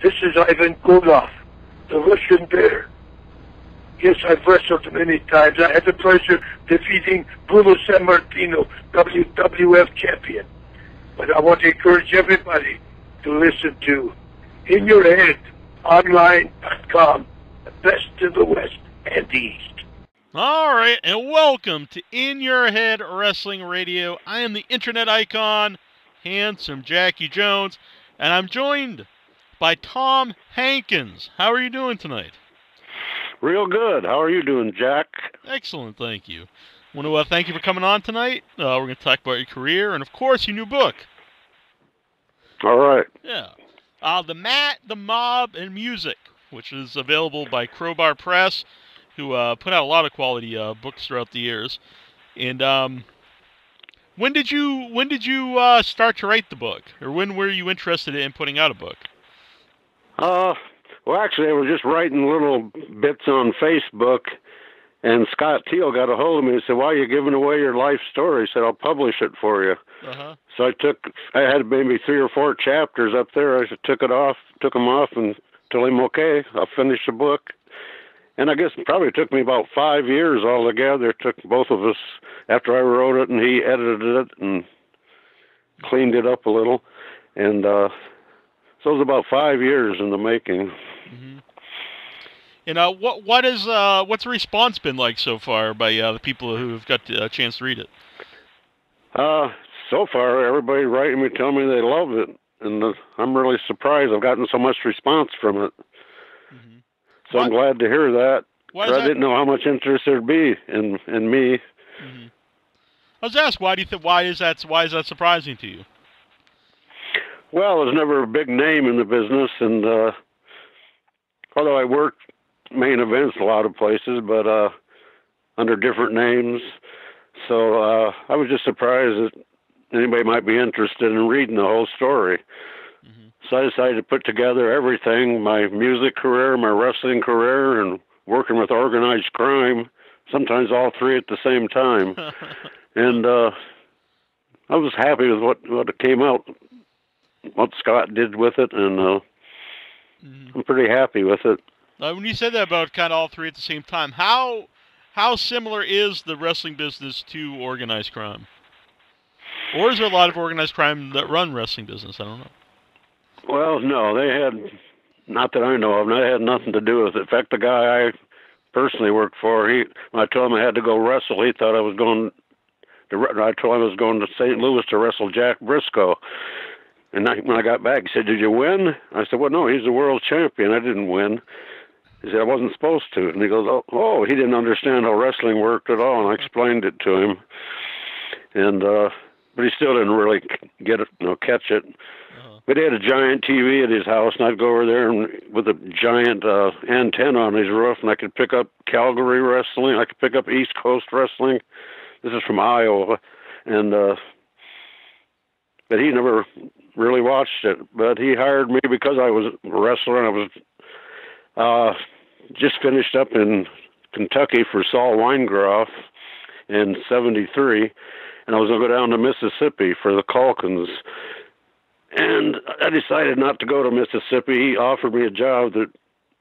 This is Ivan Koloff, the Russian bear. Yes, I've wrestled many times. I had the pleasure defeating Bruno Sammartino, WWF champion. But I want to encourage everybody to listen to In Your Head Online.com, best in the West and the East. All right, and welcome to In Your Head Wrestling Radio. I am the internet icon, handsome Jackie Jones, and I'm joined by Tom Hankins. How are you doing tonight? Real good. How are you doing, Jack? Excellent, thank you. Want to uh, thank you for coming on tonight. Uh, we're going to talk about your career and, of course, your new book. All right. Yeah. Uh, the Mat, the Mob, and Music, which is available by Crowbar Press, who uh, put out a lot of quality uh, books throughout the years. And um, when did you when did you uh, start to write the book, or when were you interested in putting out a book? Uh, well, actually, I was just writing little bits on Facebook, and Scott Teal got a hold of me and said, "Why are you giving away your life story?" He said, "I'll publish it for you." Uh-huh. So I took, I had maybe three or four chapters up there. I took it off, took them off, and told him, "Okay, I'll finish the book." And I guess it probably took me about five years altogether. It took both of us after I wrote it and he edited it and cleaned it up a little, and uh, so it was about five years in the making. Mm-hmm. And uh, what what is uh, what's the response been like so far by uh, the people who have got a chance to read it? Uh, so far, everybody writing me telling me they love it, and uh, I'm really surprised. I've gotten so much response from it, mm-hmm. so what? I'm glad to hear that. Why I didn't know how much interest there'd be in in me. Mm-hmm. I was asked why do you think why is that why is that surprising to you? Well, I was never a big name in the business, and uh, although I worked main events a lot of places, but uh, under different names. So uh, I was just surprised that anybody might be interested in reading the whole story. Mm-hmm. So I decided to put together everything my music career, my wrestling career, and working with organized crime, sometimes all three at the same time. and uh, I was happy with what, what came out, what Scott did with it, and uh, mm-hmm. I'm pretty happy with it. Uh, when you said that about kind of all three at the same time, how how similar is the wrestling business to organized crime? Or is there a lot of organized crime that run wrestling business? I don't know. Well, no, they had not that I know of. They had nothing to do with it. In fact, the guy I personally worked for, he when I told him I had to go wrestle, he thought I was going. To, I told him I was going to St. Louis to wrestle Jack Brisco. And I, when I got back, he said, "Did you win?" I said, "Well, no, he's the world champion. I didn't win." He said, I wasn't supposed to. And he goes, oh, oh, he didn't understand how wrestling worked at all. And I explained it to him. And, uh, but he still didn't really get it, you know, catch it. Uh-huh. But he had a giant TV at his house, and I'd go over there and with a giant uh, antenna on his roof, and I could pick up Calgary wrestling. I could pick up East Coast wrestling. This is from Iowa, and uh, but he never really watched it. But he hired me because I was a wrestler, and I was uh, just finished up in Kentucky for Saul Weingeroff in '73, and I was going to go down to Mississippi for the Culkins. And I decided not to go to Mississippi. He offered me a job that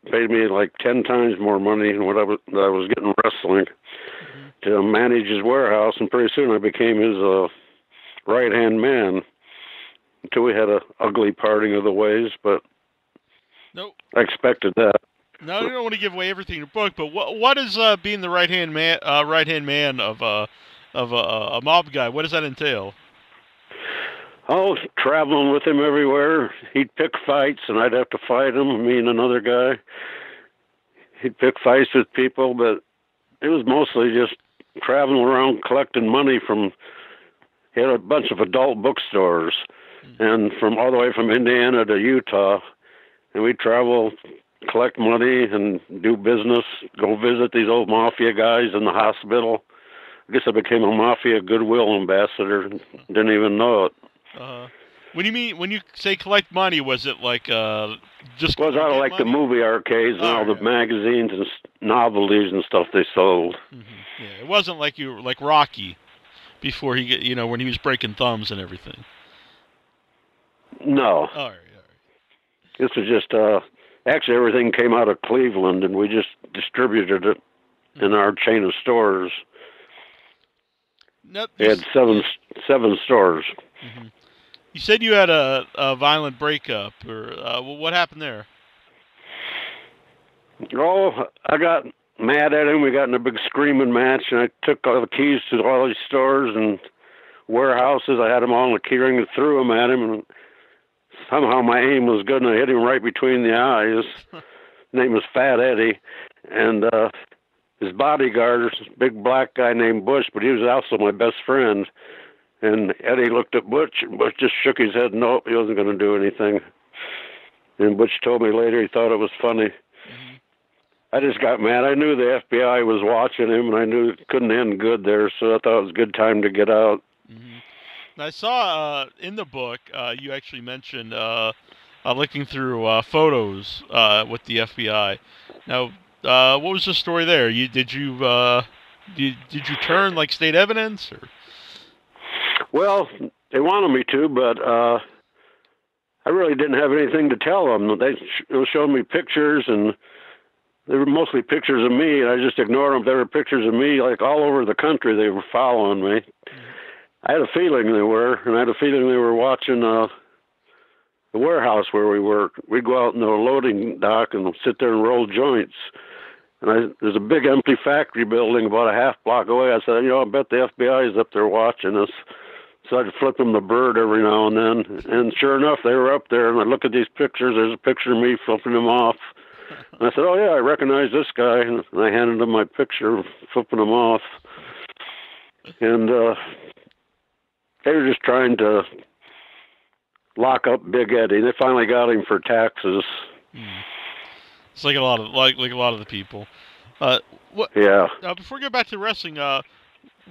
paid me like ten times more money than what I was I was getting wrestling mm-hmm. to manage his warehouse. And pretty soon I became his uh, right hand man. Until we had a ugly parting of the ways, but Nope. I expected that. No, you don't want to give away everything in your book, but what what is uh, being the right hand man uh, right hand man of uh, of a mob guy? What does that entail? Oh, traveling with him everywhere. He'd pick fights, and I'd have to fight him. Me and another guy. He'd pick fights with people, but it was mostly just traveling around collecting money from. He had a bunch of adult bookstores. And from all the way from Indiana to Utah and we travel, collect money, and do business. Go visit these old mafia guys in the hospital. I guess I became a mafia goodwill ambassador. Didn't even know it. Uh, when you mean when you say collect money, was it like uh, just? Was out of like money? the movie arcades and oh, all the yeah. magazines and novelties and stuff they sold. Mm-hmm. Yeah, it wasn't like you were like Rocky before he get you know when he was breaking thumbs and everything. No. All right. This was just uh, actually everything came out of Cleveland, and we just distributed it in our chain of stores. Nope. We had seven seven stores. hmm You said you had a, a violent breakup, or uh, what happened there? Oh, I got mad at him. We got in a big screaming match, and I took all the keys to all these stores and warehouses. I had them all in the keyring and threw them at him, and somehow my aim was good, and I hit him right between the eyes. His name was Fat Eddie, and uh, his bodyguard was this big black guy named Butch, but he was also my best friend. And Eddie looked at Butch, and Butch just shook his head. No, he wasn't going to do anything. And Butch told me later he thought it was funny. I just got mad. I knew the FBI was watching him, and I knew it couldn't end good there, so I thought it was a good time to get out. hmm I saw uh, in the book uh, you actually mentioned uh, uh, looking through uh, photos uh, with the FBI. Now, uh, what was the story there? You did you uh, did, did you turn like state evidence or? Well, they wanted me to, but uh, I really didn't have anything to tell them. They sh- they were showing me pictures, and they were mostly pictures of me, and I just ignored them. There were pictures of me, like all over the country. They were following me. I had a feeling they were, and I had a feeling they were watching uh, the warehouse where we worked. We'd go out in the loading dock and sit there and roll joints. And I, there's a big empty factory building about a half block away. I said, you know, I bet the FBI is up there watching us. So I'd flip them the bird every now and then. And sure enough, they were up there. And I look at these pictures. There's a picture of me flipping them off. And I said, oh, yeah, I recognize this guy. And I handed him my picture, flipping them off. And uh, they were just trying to lock up Big Eddie. They finally got him for taxes. It's like a lot of like like a lot of the people. Uh, what Yeah. uh, before we get back to wrestling, uh,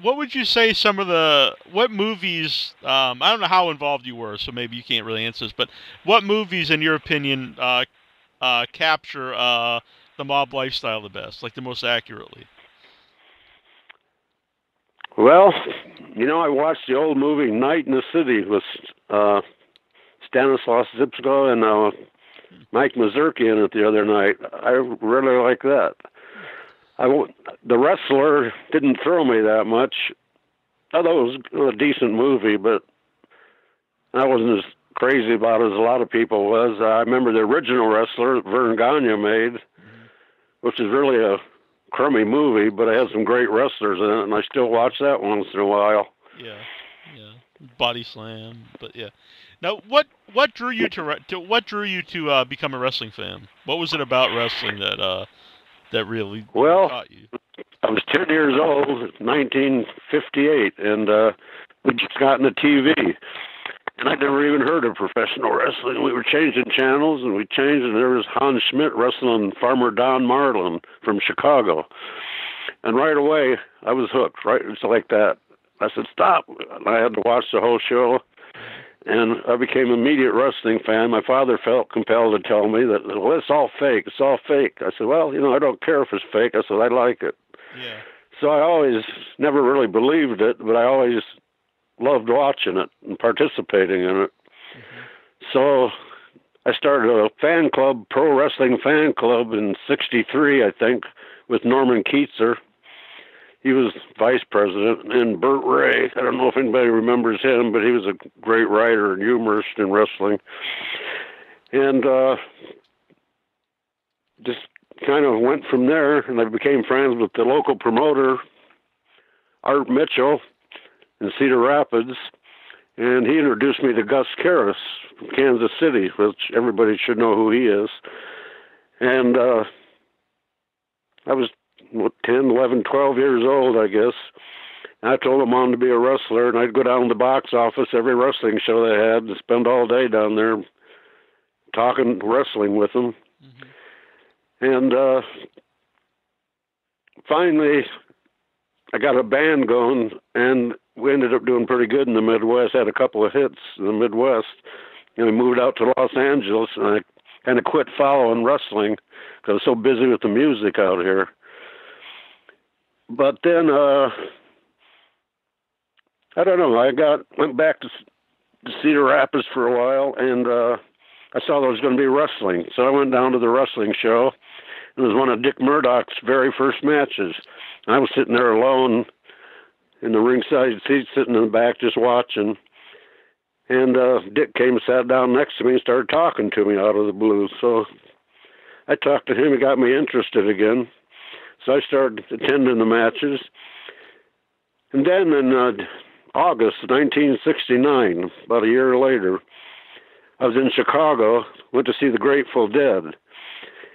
what would you say some of the what movies? Um, I don't know how involved you were, so maybe you can't really answer this. But what movies, in your opinion, uh, uh, capture uh, the mob lifestyle the best, like the most accurately? Well, you know, I watched the old movie Night and the City with uh, Stanislaus Zbyszko and uh, Mike Mazurki in it the other night. I really like that. I won't, the wrestler didn't throw me that much. I thought it was a decent movie, but I wasn't as crazy about it as a lot of people was. I remember the original wrestler that Verne Gagne made, which is really a crummy movie, but it had some great wrestlers in it, and I still watch that once in a while. Yeah, yeah, body slam, but yeah. Now, what what drew you to, to what drew you to uh, become a wrestling fan? What was it about wrestling that uh, that really Well, caught you? I was 10 years old, 1958, and uh, we just got into TV. And I'd never even heard of professional wrestling. We were changing channels, and we changed, and there was Hans Schmidt wrestling Farmer Don Marlin from Chicago. And right away, I was hooked, right? It's like that. I said, stop. And I had to watch the whole show. And I became an immediate wrestling fan. My father felt compelled to tell me that, well, it's all fake. It's all fake. I said, well, you know, I don't care if it's fake. I said, I like it. Yeah. So I always never really believed it, but I always loved watching it and participating in it. So I started a fan club, pro wrestling fan club in '63, I think, with Norman Kietzer. He was vice president, and Burt Ray. I don't know if anybody remembers him, but he was a great writer and humorist in wrestling. And uh, just kind of went from there, and I became friends with the local promoter, Art Mitchell, in Cedar Rapids, and he introduced me to Gus Karras from Kansas City, which everybody should know who he is. And uh, I was what, 10, 11, 12 years old, I guess. And I told him I wanted to be a wrestler, and I'd go down to the box office every wrestling show they had and spend all day down there talking wrestling with them. And uh, finally, I got a band going, and we ended up doing pretty good in the Midwest. Had a couple of hits in the Midwest, and we moved out to Los Angeles. And I kind of quit following wrestling because I was so busy with the music out here. But then, uh, I don't know. I got went back to, to Cedar Rapids for a while, and uh, I saw there was going to be wrestling, so I went down to the wrestling show. It was one of Dick Murdoch's very first matches. I was sitting there alone in the ringside seat, sitting in the back, just watching. And uh, Dick came and sat down next to me and started talking to me out of the blue. So I talked to him. He got me interested again. So I started attending the matches. And then in uh, August 1969, about a year later, I was in Chicago, went to see the Grateful Dead.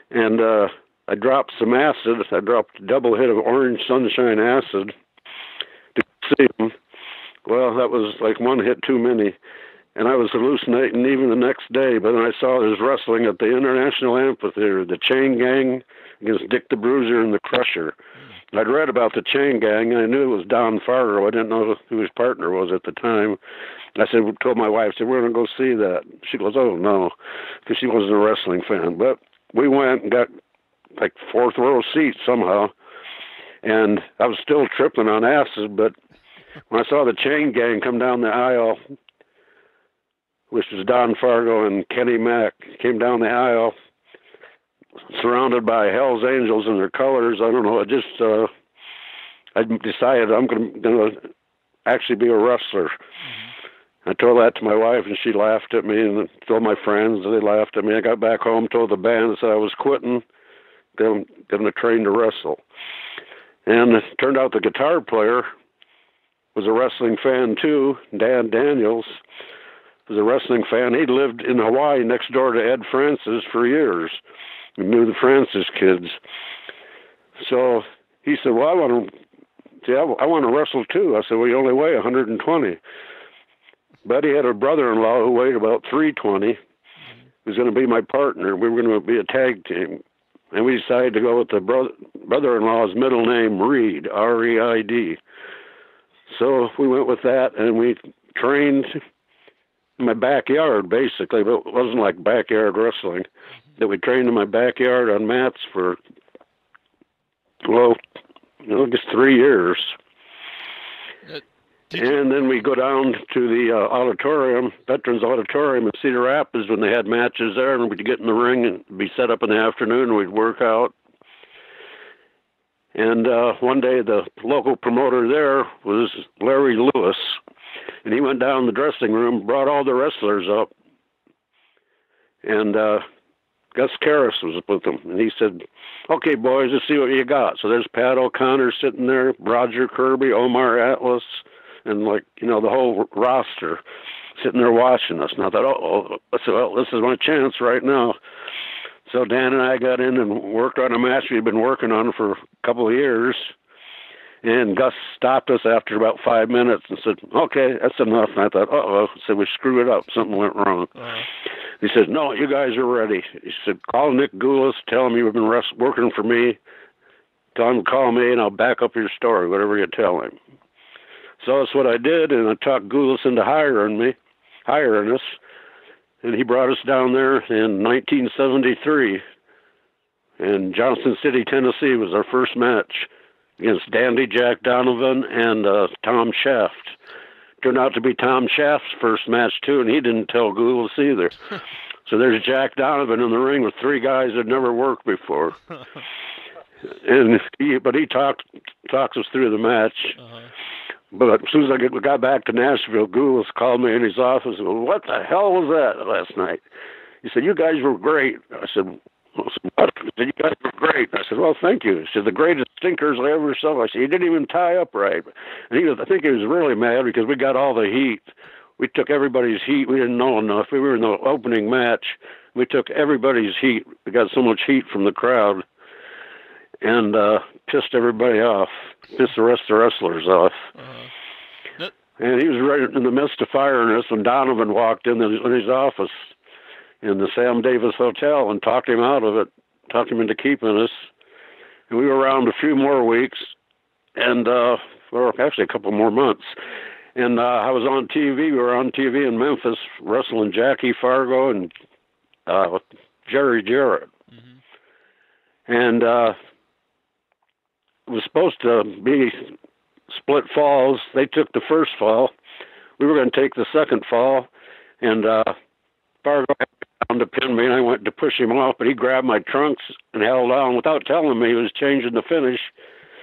And uh, I dropped some acid. I dropped a double hit of orange sunshine acid them. Well, that was like one hit too many. And I was hallucinating even the next day. But then I saw this wrestling at the International Amphitheater, the Chain Gang against Dick the Bruiser and the Crusher. Mm. I'd read about the Chain Gang. And I knew it was Don Fargo. I didn't know who his partner was at the time. I said, told my wife, I said, we're going to go see that. She goes, oh, no, because she wasn't a wrestling fan. But we went and got like fourth row seats somehow. And I was still tripping on acid, but when I saw the chain gang come down the aisle, which was Don Fargo and Kenny Mack, came down the aisle, surrounded by Hell's Angels in their colors. I don't know. I just uh, I decided I'm going to actually be a wrestler. Mm-hmm. I told that to my wife, and she laughed at me, and told my friends, and they laughed at me. I got back home, told the band, said I was quitting, them them to train to wrestle. And it turned out the guitar player was a wrestling fan too. Dan Daniels was a wrestling fan. He'd lived in Hawaii next door to Ed Francis for years. He knew the Francis kids. So he said, "Well, I want to, see, I, want to wrestle too." I said, "Well, you only weigh 120." But he had a brother-in-law who weighed about 320. He was going to be my partner. We were going to be a tag team, and we decided to go with the brother brother-in-law's middle name, Reid, R-E-I-D. So we went with that, and we trained in my backyard, basically, but it wasn't like backyard wrestling. That we trained in my backyard on mats for, well, you know, just three years. Uh, and then we go down to the uh, auditorium, Veterans Auditorium in Cedar Rapids when they had matches there, and we'd get in the ring and be set up in the afternoon. And we'd work out, and uh, one day, the local promoter there was Larry Lewis, and he went down the dressing room, brought all the wrestlers up, and uh, Gus Karras was with them, and he said, "Okay, boys, let's see what you got." So there's Pat O'Connor sitting there, Roger Kirby, Omar Atlas, and like you know the whole roster sitting there watching us. And I thought, "Oh, well, this is my chance right now." So Dan and I got in and worked on a match we'd been working on for a couple of years. And Gus stopped us after about five minutes and said, "Okay, that's enough." And I thought, "Uh oh," said we screwed it up. Something went wrong. Uh-huh. He said, "No, you guys are ready." He said, "Call Nick Gulas, tell him you've been rest- working for me. Tell him to call me, and I'll back up your story, whatever you tell him." So that's what I did, and I talked Goulas into hiring me, hiring us and he brought us down there in 1973. In Johnson City, Tennessee, was our first match against Dandy Jack Donovan and uh, Tom Shaft. Turned out to be Tom Shaft's first match too, and he didn't tell Gulas either. so there's Jack Donovan in the ring with three guys that never worked before. and he, but he talked talks us through the match. Uh-huh. But as soon as I got back to Nashville, Gulas called me in his office and said, What the hell was that last night? He said, You guys were great. I said, what? He said, You guys were great. I said, Well, thank you. He said, The greatest stinkers I ever saw. I said, You didn't even tie up right. And he was, I think he was really mad because we got all the heat. We took everybody's heat. We didn't know enough. We were in the opening match. We took everybody's heat. We got so much heat from the crowd and uh, pissed everybody off, pissed the rest of the wrestlers off. Uh-huh. and he was right in the midst of firing us when Donovan walked in, in his office in the Sam Davis Hotel and talked him out of it, talked him into keeping us. And we were around a few more weeks, and uh, or actually a couple more months. And uh, I was on TV. We were on TV in Memphis wrestling Jackie Fargo and uh, Jerry Jarrett. Mm-hmm. And uh, was supposed to be split falls. They took the first fall. We were going to take the second fall, and uh, Fargo around to pin me, and I went to push him off, but he grabbed my trunks and held on without telling me he was changing the finish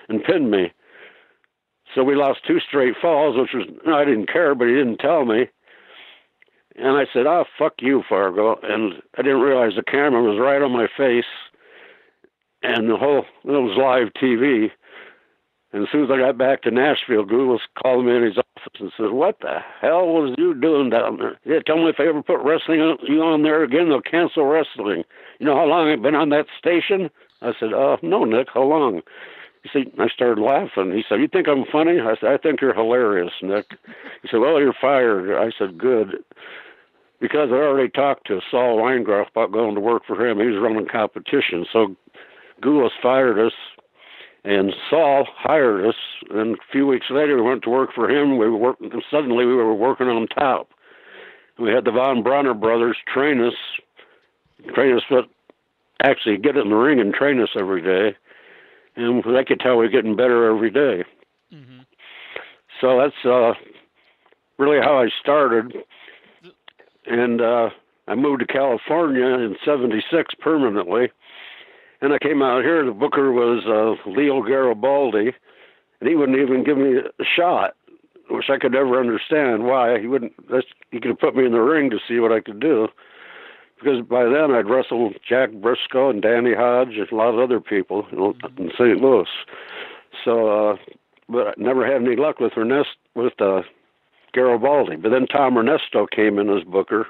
and pinned me. So we lost two straight falls, which was I didn't care, but he didn't tell me. And I said, "Oh, fuck you, Fargo." And I didn't realize the camera was right on my face, and the whole it was live TV. And as soon as I got back to Nashville, Gulas called me in his office and said, "What the hell was you doing down there? Yeah, tell me if I ever put wrestling on, you on there again, they'll cancel wrestling. You know how long I've been on that station?" I said, "Uh, no, Nick. How long?" He said, I started laughing. He said, "You think I'm funny?" I said, "I think you're hilarious, Nick." He said, "Well, you're fired." I said, "Good." Because I already talked to Saul Weingeroff about going to work for him. He was running competition. So Gulas fired us and Saul hired us, and a few weeks later we went to work for him. We were working. Suddenly we were working on top. We had the Von Brauner brothers train us, train us, but actually get in the ring and train us every day, and they could tell we were getting better every day. Mm-hmm. So that's uh, really how I started, and uh, I moved to California in '76 permanently and I came out here. The booker was uh, Leo Garibaldi, and he wouldn't even give me a shot, which I could never understand why he wouldn't. He could have put me in the ring to see what I could do, because by then I'd wrestled Jack Brisco and Danny Hodge and a lot of other people in St. Louis. So, uh, but I never had any luck with Ernest with uh, Garibaldi. But then Tom Renesto came in as booker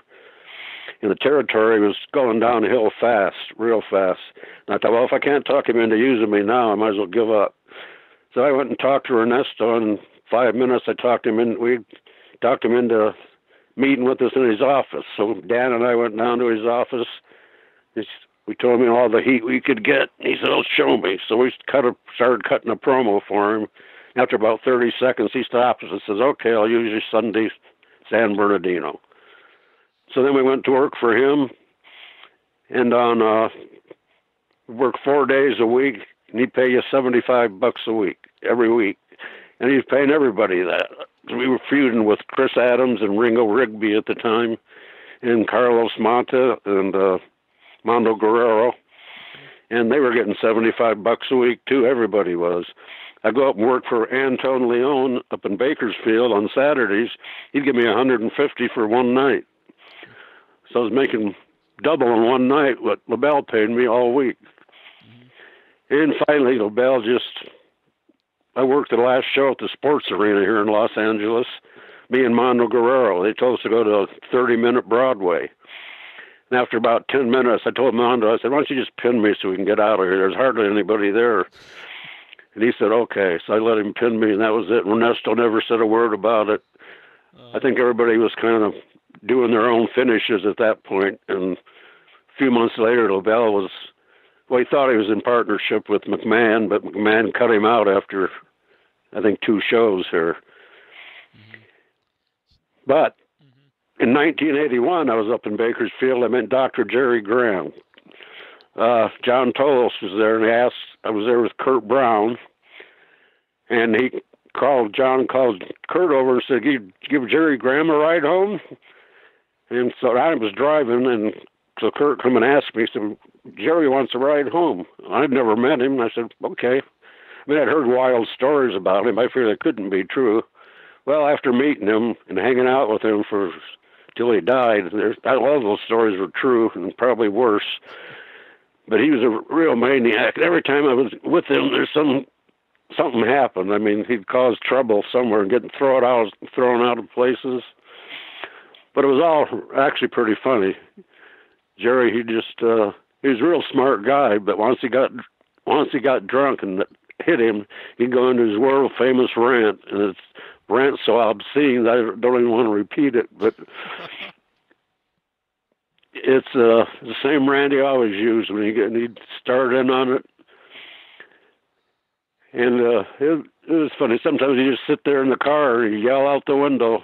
and the territory was going downhill fast, real fast. And I thought, well, if I can't talk him into using me now, I might as well give up. So I went and talked to Renesto, and five minutes I talked him in. We talked him into meeting with us in his office. So Dan and I went down to his office. we told him all the heat we could get. He said, "Oh, show me." So we cut a, started cutting a promo for him. After about 30 seconds, he stops and says, "Okay, I'll use your Sunday San Bernardino." So then we went to work for him, and on uh, work four days a week, and he'd pay you seventy five bucks a week every week, and he's paying everybody that. We were feuding with Chris Adams and Ringo Rigby at the time, and Carlos Manta and uh, Mando Guerrero, and they were getting seventy five bucks a week too. Everybody was. I go up and work for Anton Leon up in Bakersfield on Saturdays. He'd give me a 150 for one night. So I was making double in one night what LeBell paid me all week. And finally, LeBell just, I worked the last show at the sports arena here in Los Angeles. Me and Mando Guerrero, they told us to go to a 30 minute Broadway. And after about 10 minutes, I told Mando, I said, why don't you just pin me so we can get out of here? There's hardly anybody there. And he said, okay. So I let him pin me, and that was it. Renesto never said a word about it. Uh, I think everybody was kind of doing their own finishes at that point. And a few months later, LeBell was, well, he thought he was in partnership with McMahon, but McMahon cut him out after, I think, two shows here. Mm-hmm. But mm-hmm. in 1981, I was up in Bakersfield. I met Dr. Jerry Graham. Uh, John Tolos was there, and he asked, I was there with Kurt Brown, and he called, John called Kurt over and said, give, give Jerry Graham a ride home? And so I was driving, and so Kurt come and asked me, he said, Jerry wants to ride home. I'd never met him. I said, okay. I mean, I'd heard wild stories about him. I figured they couldn't be true. Well, after meeting him and hanging out with him for till he died, there's, all those stories were true and probably worse. But he was a real maniac. Every time I was with him, there's some something happened. I mean, he'd cause trouble somewhere and get thrown out, thrown out of places but it was all actually pretty funny. Jerry, he just uh, he was a real smart guy, but once he got once he got drunk and hit him, he'd go into his world famous rant, and it's rant so obscene that I don't even want to repeat it, but. it's uh, the same rant he always used when he get, he'd start in on it, and uh, it, it was funny. Sometimes he just sit there in the car and yell out the window,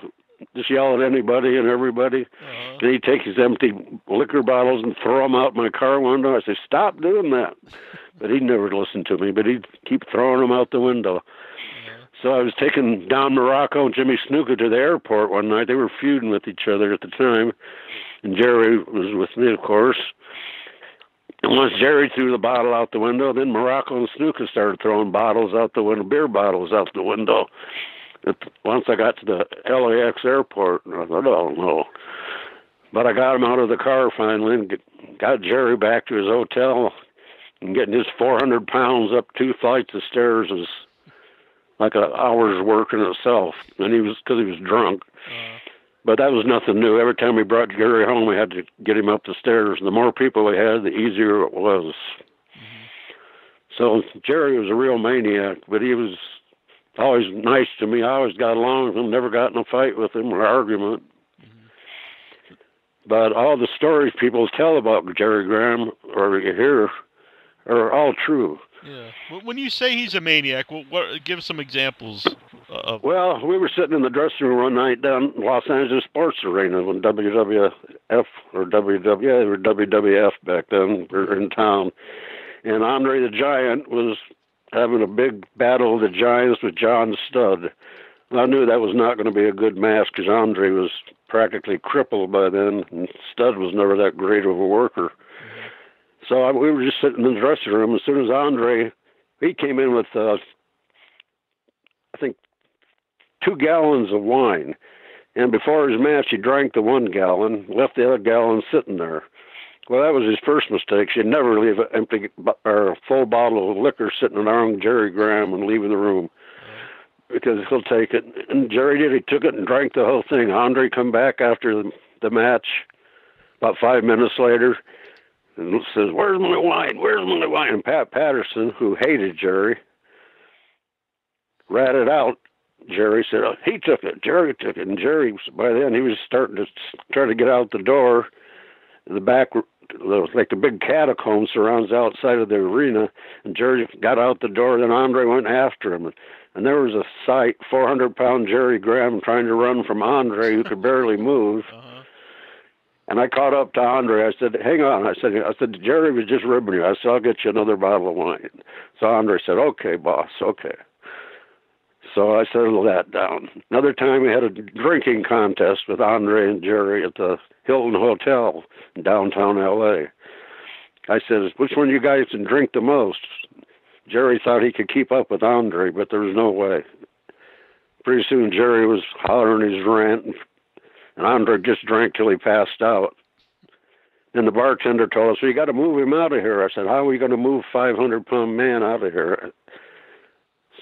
just yell at anybody and everybody. Uh-huh. And he'd take his empty liquor bottles and throw them out my car window. I say, "Stop doing that!" but he'd never listen to me. But he'd keep throwing them out the window. Uh-huh. So I was taking Don Muraco and Jimmy Snuka to the airport one night. They were feuding with each other at the time. and Jerry was with me, of course. And once Jerry threw the bottle out the window, then Muraco and Snuka started throwing bottles out the window, beer bottles out the window. Once I got to the LAX airport, I thought, oh no. But I got him out of the car finally and got Jerry back to his hotel. And getting his 400 pounds up two flights of stairs was like an hour's work in itself. And he was, because he was drunk. Uh. But that was nothing new. Every time we brought Jerry home, we had to get him up the stairs. And the more people we had, the easier it was. Mm-hmm. So Jerry was a real maniac, but he was always nice to me. I always got along with him, never got in a fight with him or argument. Mm-hmm. But all the stories people tell about Jerry Graham or you hear are all true. Yeah. When you say he's a maniac, what, what give some examples of? Well, we were sitting in the dressing room one night down Los Angeles Sports Arena when WWF or WWF or WWF back then were in town, and Andre the Giant was having a big battle of the Giants with John Studd. I knew that was not going to be a good match because Andre was practically crippled by then, and Studd was never that great of a worker. So I, we were just sitting in the dressing room. As soon as Andre, he came in with, uh, I think, two gallons of wine. And before his match, he drank the one gallon, left the other gallon sitting there. Well, that was his first mistake. She'd never leave an empty or a full bottle of liquor sitting around Jerry Graham and leave the room because he'll take it. And Jerry did. He took it and drank the whole thing. Andre come back after the, the match about five minutes later and says, "Where's my wine? Where's my wine?" And Pat Patterson, who hated Jerry, ratted out. Jerry said, oh, "He took it. Jerry took it." And Jerry, by then, he was starting to try to get out the door. The back, like the big catacomb surrounds the outside of the arena, and Jerry got out the door. Then Andre went after him, and there was a sight: 400-pound Jerry Graham trying to run from Andre, who could barely move. Uh-huh and I caught up to Andre. I said, "Hang on." I said, "I said Jerry was just ribbing you." I said, "I'll get you another bottle of wine." So Andre said, "Okay, boss. Okay." So I settled that down. Another time we had a drinking contest with Andre and Jerry at the Hilton Hotel in downtown L.A. I said, "Which one of you guys can drink the most?" Jerry thought he could keep up with Andre, but there was no way. Pretty soon, Jerry was hollering his rant and and Andre just drank till he passed out. And the bartender told us, well, you got to move him out of here. I said, how are we going to move 500 pound man out of here?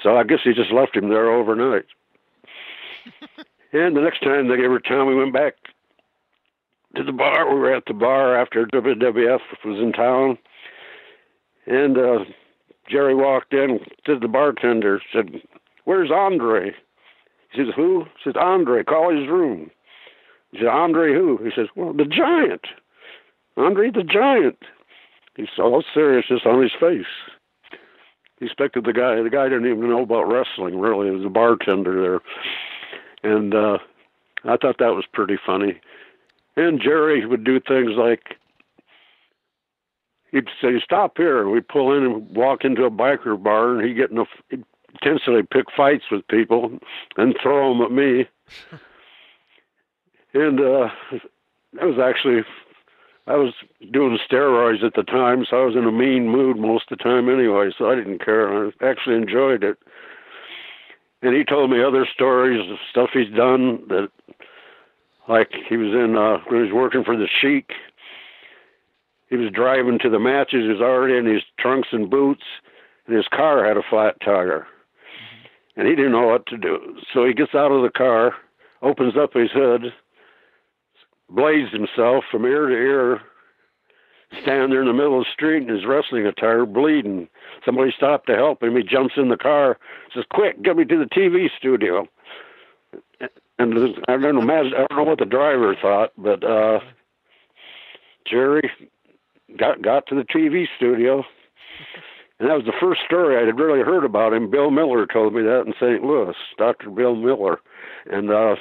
So I guess he just left him there overnight. and the next time, they every time we went back to the bar, we were at the bar after WWF was in town. And uh, Jerry walked in to the bartender, said, Where's Andre? He says, Who? He says, Andre, call his room. He said, Andre who? He says, Well, the giant. Andre the giant. He saw all seriousness on his face. He expected the guy the guy didn't even know about wrestling really. He was a bartender there. And uh I thought that was pretty funny. And Jerry would do things like he'd say, "Stop here." We'd pull in and walk into a biker bar, and he'd get in a he'd intensely pick fights with people and throw them at me. and uh, that was actually I was doing steroids at the time, so I was in a mean mood most of the time anyway. So I didn't care. I actually enjoyed it. And he told me other stories of stuff he's done that, like he was in uh, when he was working for the Sheik. He was driving to the matches. He was already in his trunks and boots, and his car had a flat tire, and he didn't know what to do. So he gets out of the car, opens up his hood, blazed himself from ear to ear, standing there in the middle of the street in his wrestling attire, bleeding. Somebody stopped to help him. He jumps in the car, says, "Quick, get me to the TV studio." And I don't know, I don't know what the driver thought, but uh, Jerry got got to the TV studio, and that was the first story I had really heard about him. Bill Miller told me that in St. Louis, Doctor Bill Miller, and uh,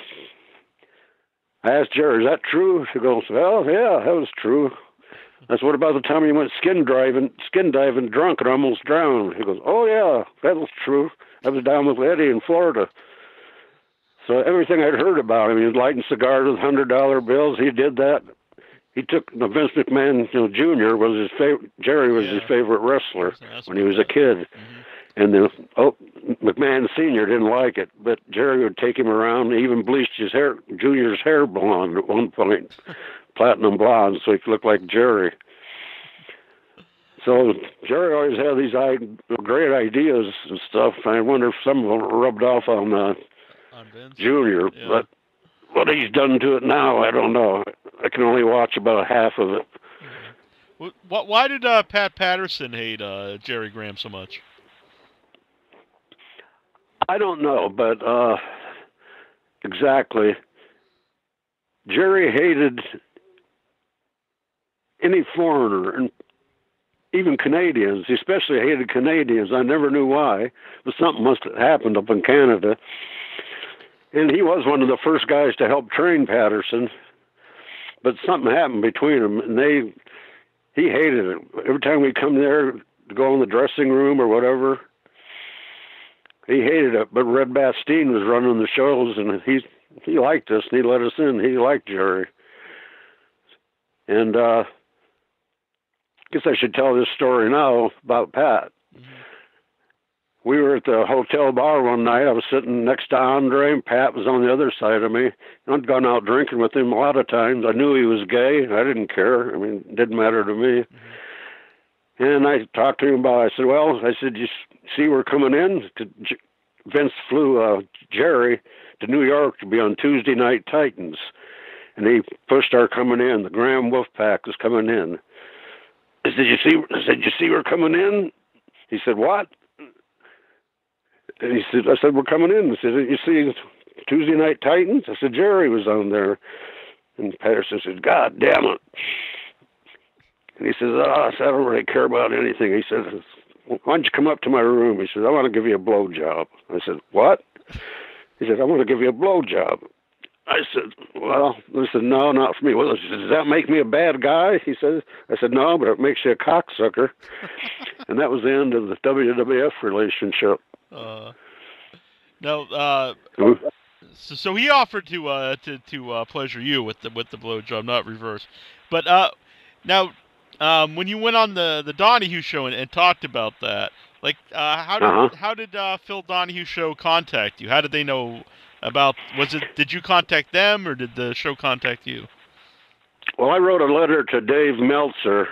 I asked Jerry, is that true? He goes, well, yeah, that was true. I said, what about the time you went skin diving, skin diving drunk and almost drowned? He goes, oh, yeah, that was true. I was down with Eddie in Florida. So everything I'd heard about him, he was lighting cigars with $100 bills. He did that. he took no, Vince McMahon, you know, Jr. was his favorite. Jerry was Yeah. his favorite wrestler when he was a kid, Mhm. And then oh, McMahon Senior didn't like it, but Jerry would take him around. He even bleached his hair, Junior's hair blonde at one point, platinum blonde, so he could look like Jerry. So Jerry always had these great ideas and stuff. I wonder if some of them rubbed off on uh, On Vince. Junior, Yeah. but what he's done to it now, I don't know. I can only watch about half of it. Wh- Why did uh, Pat Patterson hate uh, Jerry Graham so much? I don't know, but uh exactly. Jerry hated any foreigner and even Canadians. He especially hated Canadians. I never knew why, but something must have happened up in Canada. And he was one of the first guys to help train Patterson. But something happened between them, and they he hated it. Every time we come there to go in the dressing room or whatever, he hated it. But Red Bastien was running the shows, and he he liked us, and he let us in. He liked Jerry. And uh, I guess I should tell this story now about Pat. We were at the hotel bar one night. I was sitting next to Andre, and Pat was on the other side of me. I'd gone out drinking with him a lot of times. I knew he was gay. I didn't care. I mean, it didn't matter to me. And I talked to him about. I said, "Well, I said, you see, we're coming in." To, Vince flew uh, Jerry to New York to be on Tuesday Night Titans, and he pushed our coming in. The Graham Wolfpack was coming in. I said, "You see?" I said, "You see, we're coming in." He said, "What?" And he said, "I said we're coming in." He said, "You see Tuesday Night Titans?" I said, "Jerry was on there." And Patterson said, "God damn it!" And he says, "Oh, I said, I don't really care about anything." He says, "Why don't you come up to my room?" He says, "I want to give you a blow job." I said, "What?" He said, "I want to give you a blow job." I said, "Well," I said, "No, not for me." Well, he said, does that make me a bad guy? He said. I said, "No, but it makes you a cocksucker." and that was the end of the WWF relationship. Uh, no, uh, so, so he offered to uh, to to uh, pleasure you with the with the blowjob, not reverse. But uh, now, um, when you went on the the Donahue show and, and talked about that, like, uh, how did Uh-huh. how did uh, Phil Donahue show contact you? How did they know about? Was it did you contact them or did the show contact you? Well, I wrote a letter to Dave Meltzer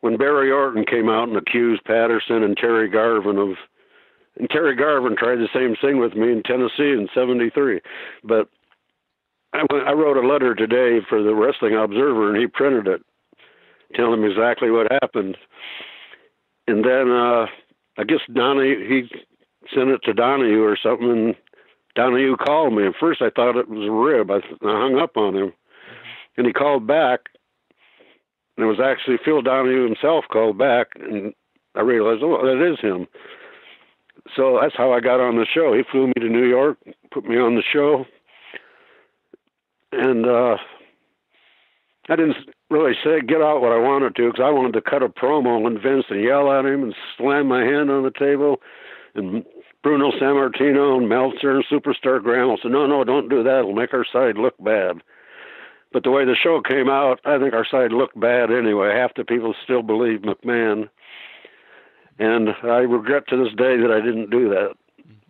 when Barry Orton came out and accused Patterson and Terry Garvin of. And Terry Garvin tried the same thing with me in Tennessee in '73, but I, I wrote a letter to Dave for the Wrestling Observer, and he printed it, telling him exactly what happened. And then uh, I guess Donnie he sent it to Donahue or something, and Donahue called me. At first, I thought it was a rib. I, I hung up on him and he called back and it was actually Phil Donahue himself called back and I realized, oh, that is him. So that's how I got on the show. He flew me to New York, put me on the show, and uh, I didn't really say get out what I wanted to because I wanted to cut a promo on Vince and yell at him and slam my hand on the table, and Bruno Sammartino and Meltzer and Superstar Graham said, no, no, don't do that. It'll make our side look bad. But the way the show came out, I think our side looked bad anyway. Half the people still believe McMahon. And I regret to this day that I didn't do that.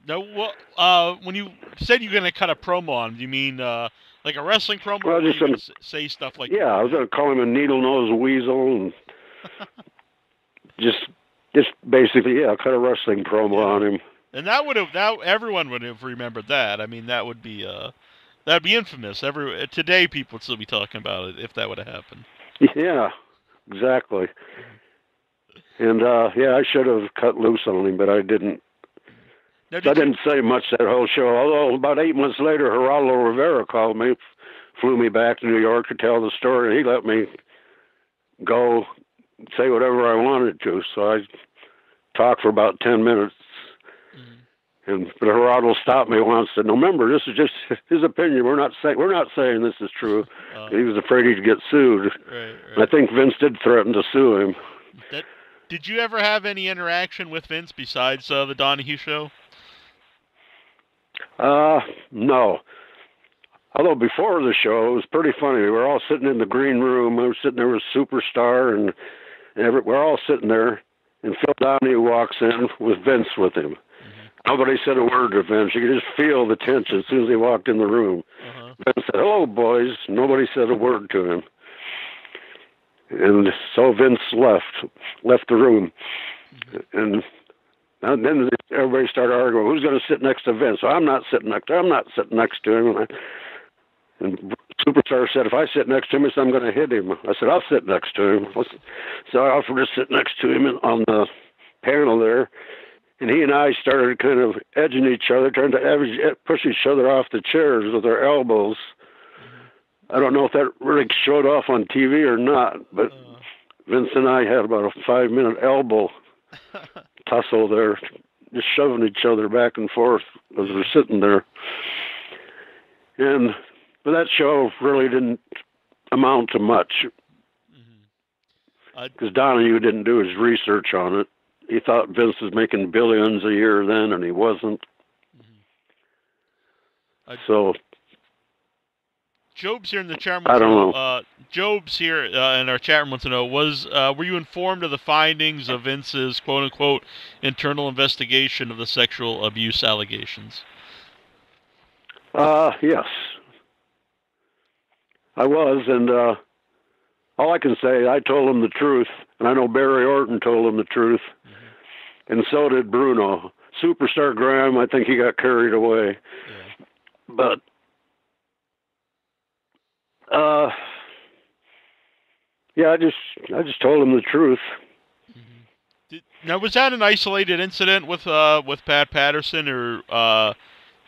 No, well, uh, when you said you're gonna cut a promo on, him, you mean uh, like a wrestling promo? Well, just gonna some- say stuff like Yeah, I was going to call him a needle nosed weasel and just, just basically, yeah, cut a wrestling promo Yeah. on him. And that would have that everyone would have remembered that. I mean, that would be uh, that'd be infamous. Every today, people would still be talking about it if that would have happened. Yeah, exactly. And uh yeah, I should have cut loose on him, but I didn't. Now, I did you, didn't say much that whole show. Although about eight months later, Geraldo Rivera called me, flew me back to New York to tell the story. He let me go say whatever I wanted to. So I talked for about ten minutes. And but Geraldo stopped me once and said, "No, remember, this is just his opinion. We're not saying we're not saying this is true." uh, He was afraid he'd get sued. right, I think Vince did threaten to sue him. That, did you ever have any interaction with Vince besides uh, the Donahue show? Uh, no. although before the show it was pretty funny. We were all sitting in the green room. I was sitting there with Superstar and, and every, we're all sitting there, and Phil Donahue walks in with Vince with him. Nobody said a word to Vince. You could just feel the tension as soon as he walked in the room. Uh-huh. Vince said, "Hello, boys." Nobody said a word to him, and so Vince left, left the room, and, and then everybody started arguing. Who's going to sit next to Vince? So I'm not sitting next. to I'm not sitting next to him. And, I, and Superstar said, "If I sit next to him, I'm going to hit him." I said, "I'll sit next to him." So I offered to sit next to him on the panel there and he and I started kind of edging each other, trying to push each other off the chairs with our elbows. I don't know if that really showed off on TV or not, but uh. Vince and I had about a five minute elbow tussle there, just shoving each other back and forth as we're sitting there. And but that show really didn't amount to much because mm-hmm. uh, Donahue didn't do his research on it he thought Vince was making billions a year then, and he wasn't. Mm-hmm. so. Job's here in the chat room. I don't know. Uh, Job's here uh, in our chat room wants to know: Was uh, were you informed of the findings of Vince's "quote unquote" internal investigation of the sexual abuse allegations? Uh, yes, I was, and uh, all I can say, I told him the truth, and I know Barry Orton told him the truth and so did Bruno. Superstar Graham, I think he got carried away. Yeah. But uh yeah, I just I just told him the truth. Mm-hmm. Did, now was that an isolated incident with uh with Pat Patterson or uh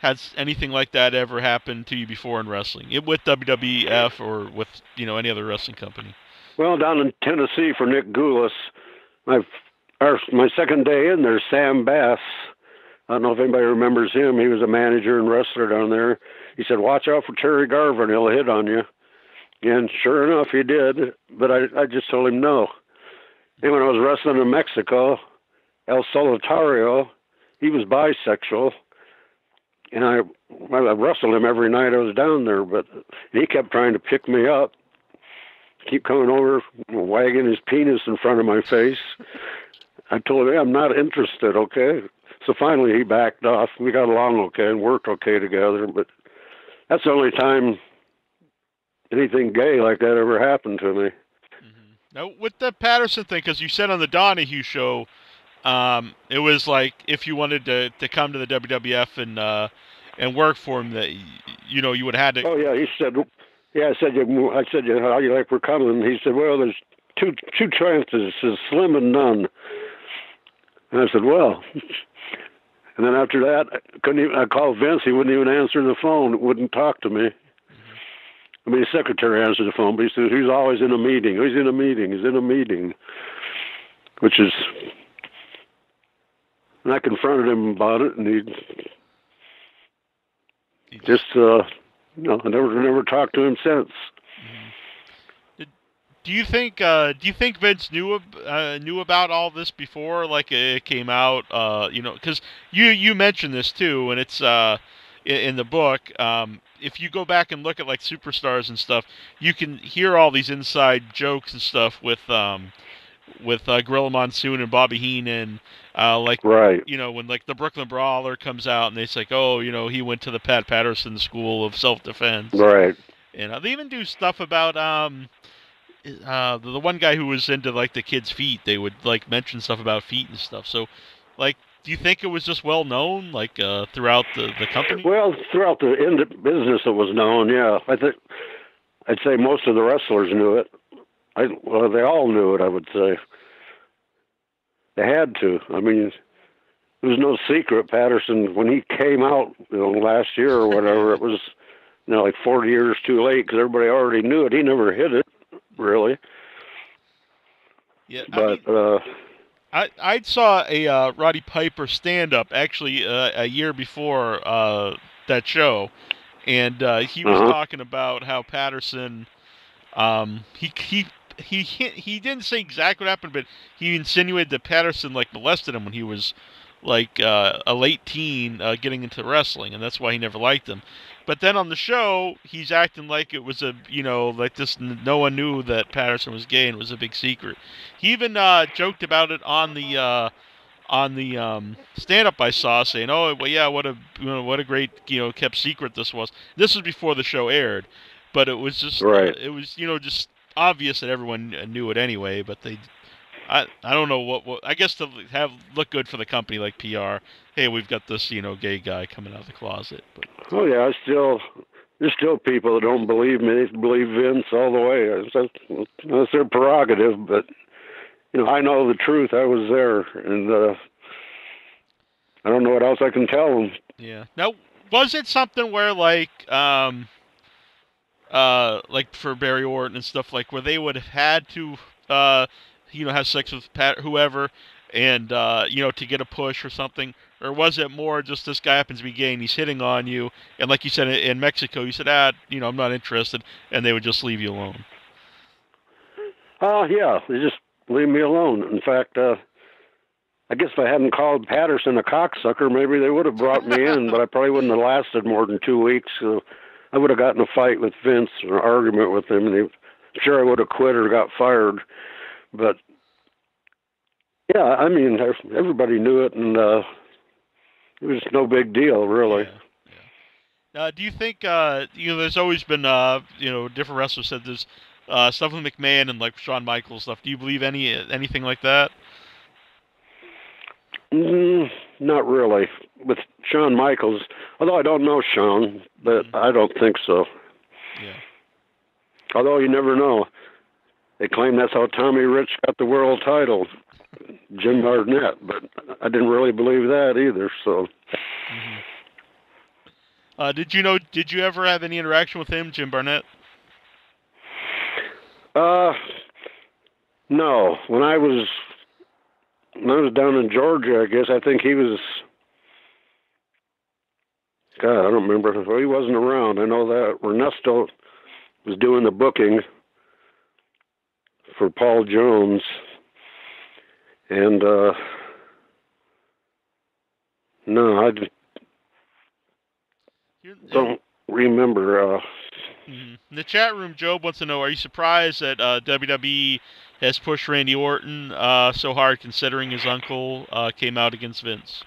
has anything like that ever happened to you before in wrestling? It with WWF or with, you know, any other wrestling company? Well, down in Tennessee for Nick Gulas, my our my second day in there, Sam Bass. I don't know if anybody remembers him. He was a manager and wrestler down there. He said, "Watch out for Terry Garvin; he'll hit on you." And sure enough, he did. But I, I just told him no. And when I was wrestling in Mexico, El Solitario, he was bisexual, and I, I wrestled him every night I was down there. But he kept trying to pick me up, keep coming over, wagging his penis in front of my face. I told him, hey, I'm not interested, okay? So finally he backed off. We got along okay and worked okay together, but that's the only time anything gay like that ever happened to me. Mm-hmm. Now, with the Patterson thing, because you said on the Donahue show, um, it was like if you wanted to, to come to the WWF and uh, and work for him, that you know you would have had to. Oh yeah, he said. Yeah, I said. I said, how you like we're coming? He said, well, there's two two chances, slim and none. And I said, well. And then after that, I couldn't even. I called Vince. He wouldn't even answer the phone. Wouldn't talk to me. I mean, his secretary answered the phone, but he said he's always in a meeting. He's in a meeting. He's in a meeting, which is. And I confronted him about it, and he just, uh, no, I never, never talked to him since. Do you think uh, do you think Vince knew uh, knew about all this before like it came out? Uh, you know, because you you mentioned this too, and it's uh, in the book. Um, if you go back and look at like superstars and stuff, you can hear all these inside jokes and stuff with um, with uh, Gorilla Monsoon and Bobby Heenan. Uh, like right. you know when like the Brooklyn Brawler comes out and they say, oh, you know, he went to the Pat Patterson School of Self Defense. Right. And uh, they even do stuff about um, uh, the one guy who was into like the kids' feet, they would like mention stuff about feet and stuff. So, like, do you think it was just well known, like uh, throughout the the company? Well, throughout the in the business, it was known. Yeah, I think I'd say most of the wrestlers knew it. I well, they all knew it. I would say they had to. I mean, it was no secret. Patterson, when he came out, you know, last year or whatever, it was you know like 40 years too late because everybody already knew it. He never hid it really. Yeah, but I, mean, uh, I I saw a uh, Roddy Piper stand up actually uh, a year before uh, that show, and uh, he was uh-huh. talking about how Patterson, um, he he. He, he didn't say exactly what happened, but he insinuated that Patterson like molested him when he was like uh, a late teen uh, getting into wrestling, and that's why he never liked him. But then on the show, he's acting like it was a, you know, like this. No one knew that Patterson was gay and it was a big secret. He even uh, joked about it on the uh, on the um, stand-up I saw, saying, "Oh, well, yeah, what a you know, what a great you know kept secret this was." This was before the show aired, but it was just Right. it was you know just obvious that everyone knew it anyway. But they, I I don't know what, what I guess to have look good for the company like PR. Hey, we've got this you know gay guy coming out of the closet. But Oh yeah, I still there's still people that don't believe me. They believe Vince all the way. That's, that's their prerogative, but you know I know the truth. I was there, and uh, I don't know what else I can tell them. yeah. Now was it something where like um uh like for Barry Orton and stuff like where they would have had to uh you know have sex with Pat whoever and uh you know to get a push or something or was it more just this guy happens to be gay and he's hitting on you and like you said in- Mexico you said ah you know I'm not interested and they would just leave you alone. Oh yeah, they just leave me alone. In fact, uh, I guess if I hadn't called Patterson a cocksucker, maybe they would have brought me in, but I probably wouldn't have lasted more than two weeks. So I would have gotten a fight with Vince, or an argument with him, and he, sure I would have quit or got fired. But yeah, I mean, everybody knew it, and uh, it was no big deal, really. Yeah. Uh, do you think uh, you know? There's always been uh, you know different wrestlers said there's uh, stuff with McMahon and like Shawn Michaels stuff. Do you believe any anything like that? Mm, not really. With Shawn Michaels, although I don't know Shawn, but Mhm. I don't think so. Yeah. Although you never know. They claim that's how Tommy Rich got the world title, Jim Barnett, but I didn't really believe that either. So Uh, did you know? Did you ever have any interaction with him, Jim Barnett? Uh, no. When I was when I was down in Georgia, I guess I think he was. God, I don't remember. Well, he wasn't around. I know that Renesto was doing the booking for Paul Jones, and uh no, I don't remember. uh Mhm. In the chat room, Job wants to know: Are you surprised that uh, WWE has pushed Randy Orton uh, so hard, considering his uncle uh, came out against Vince?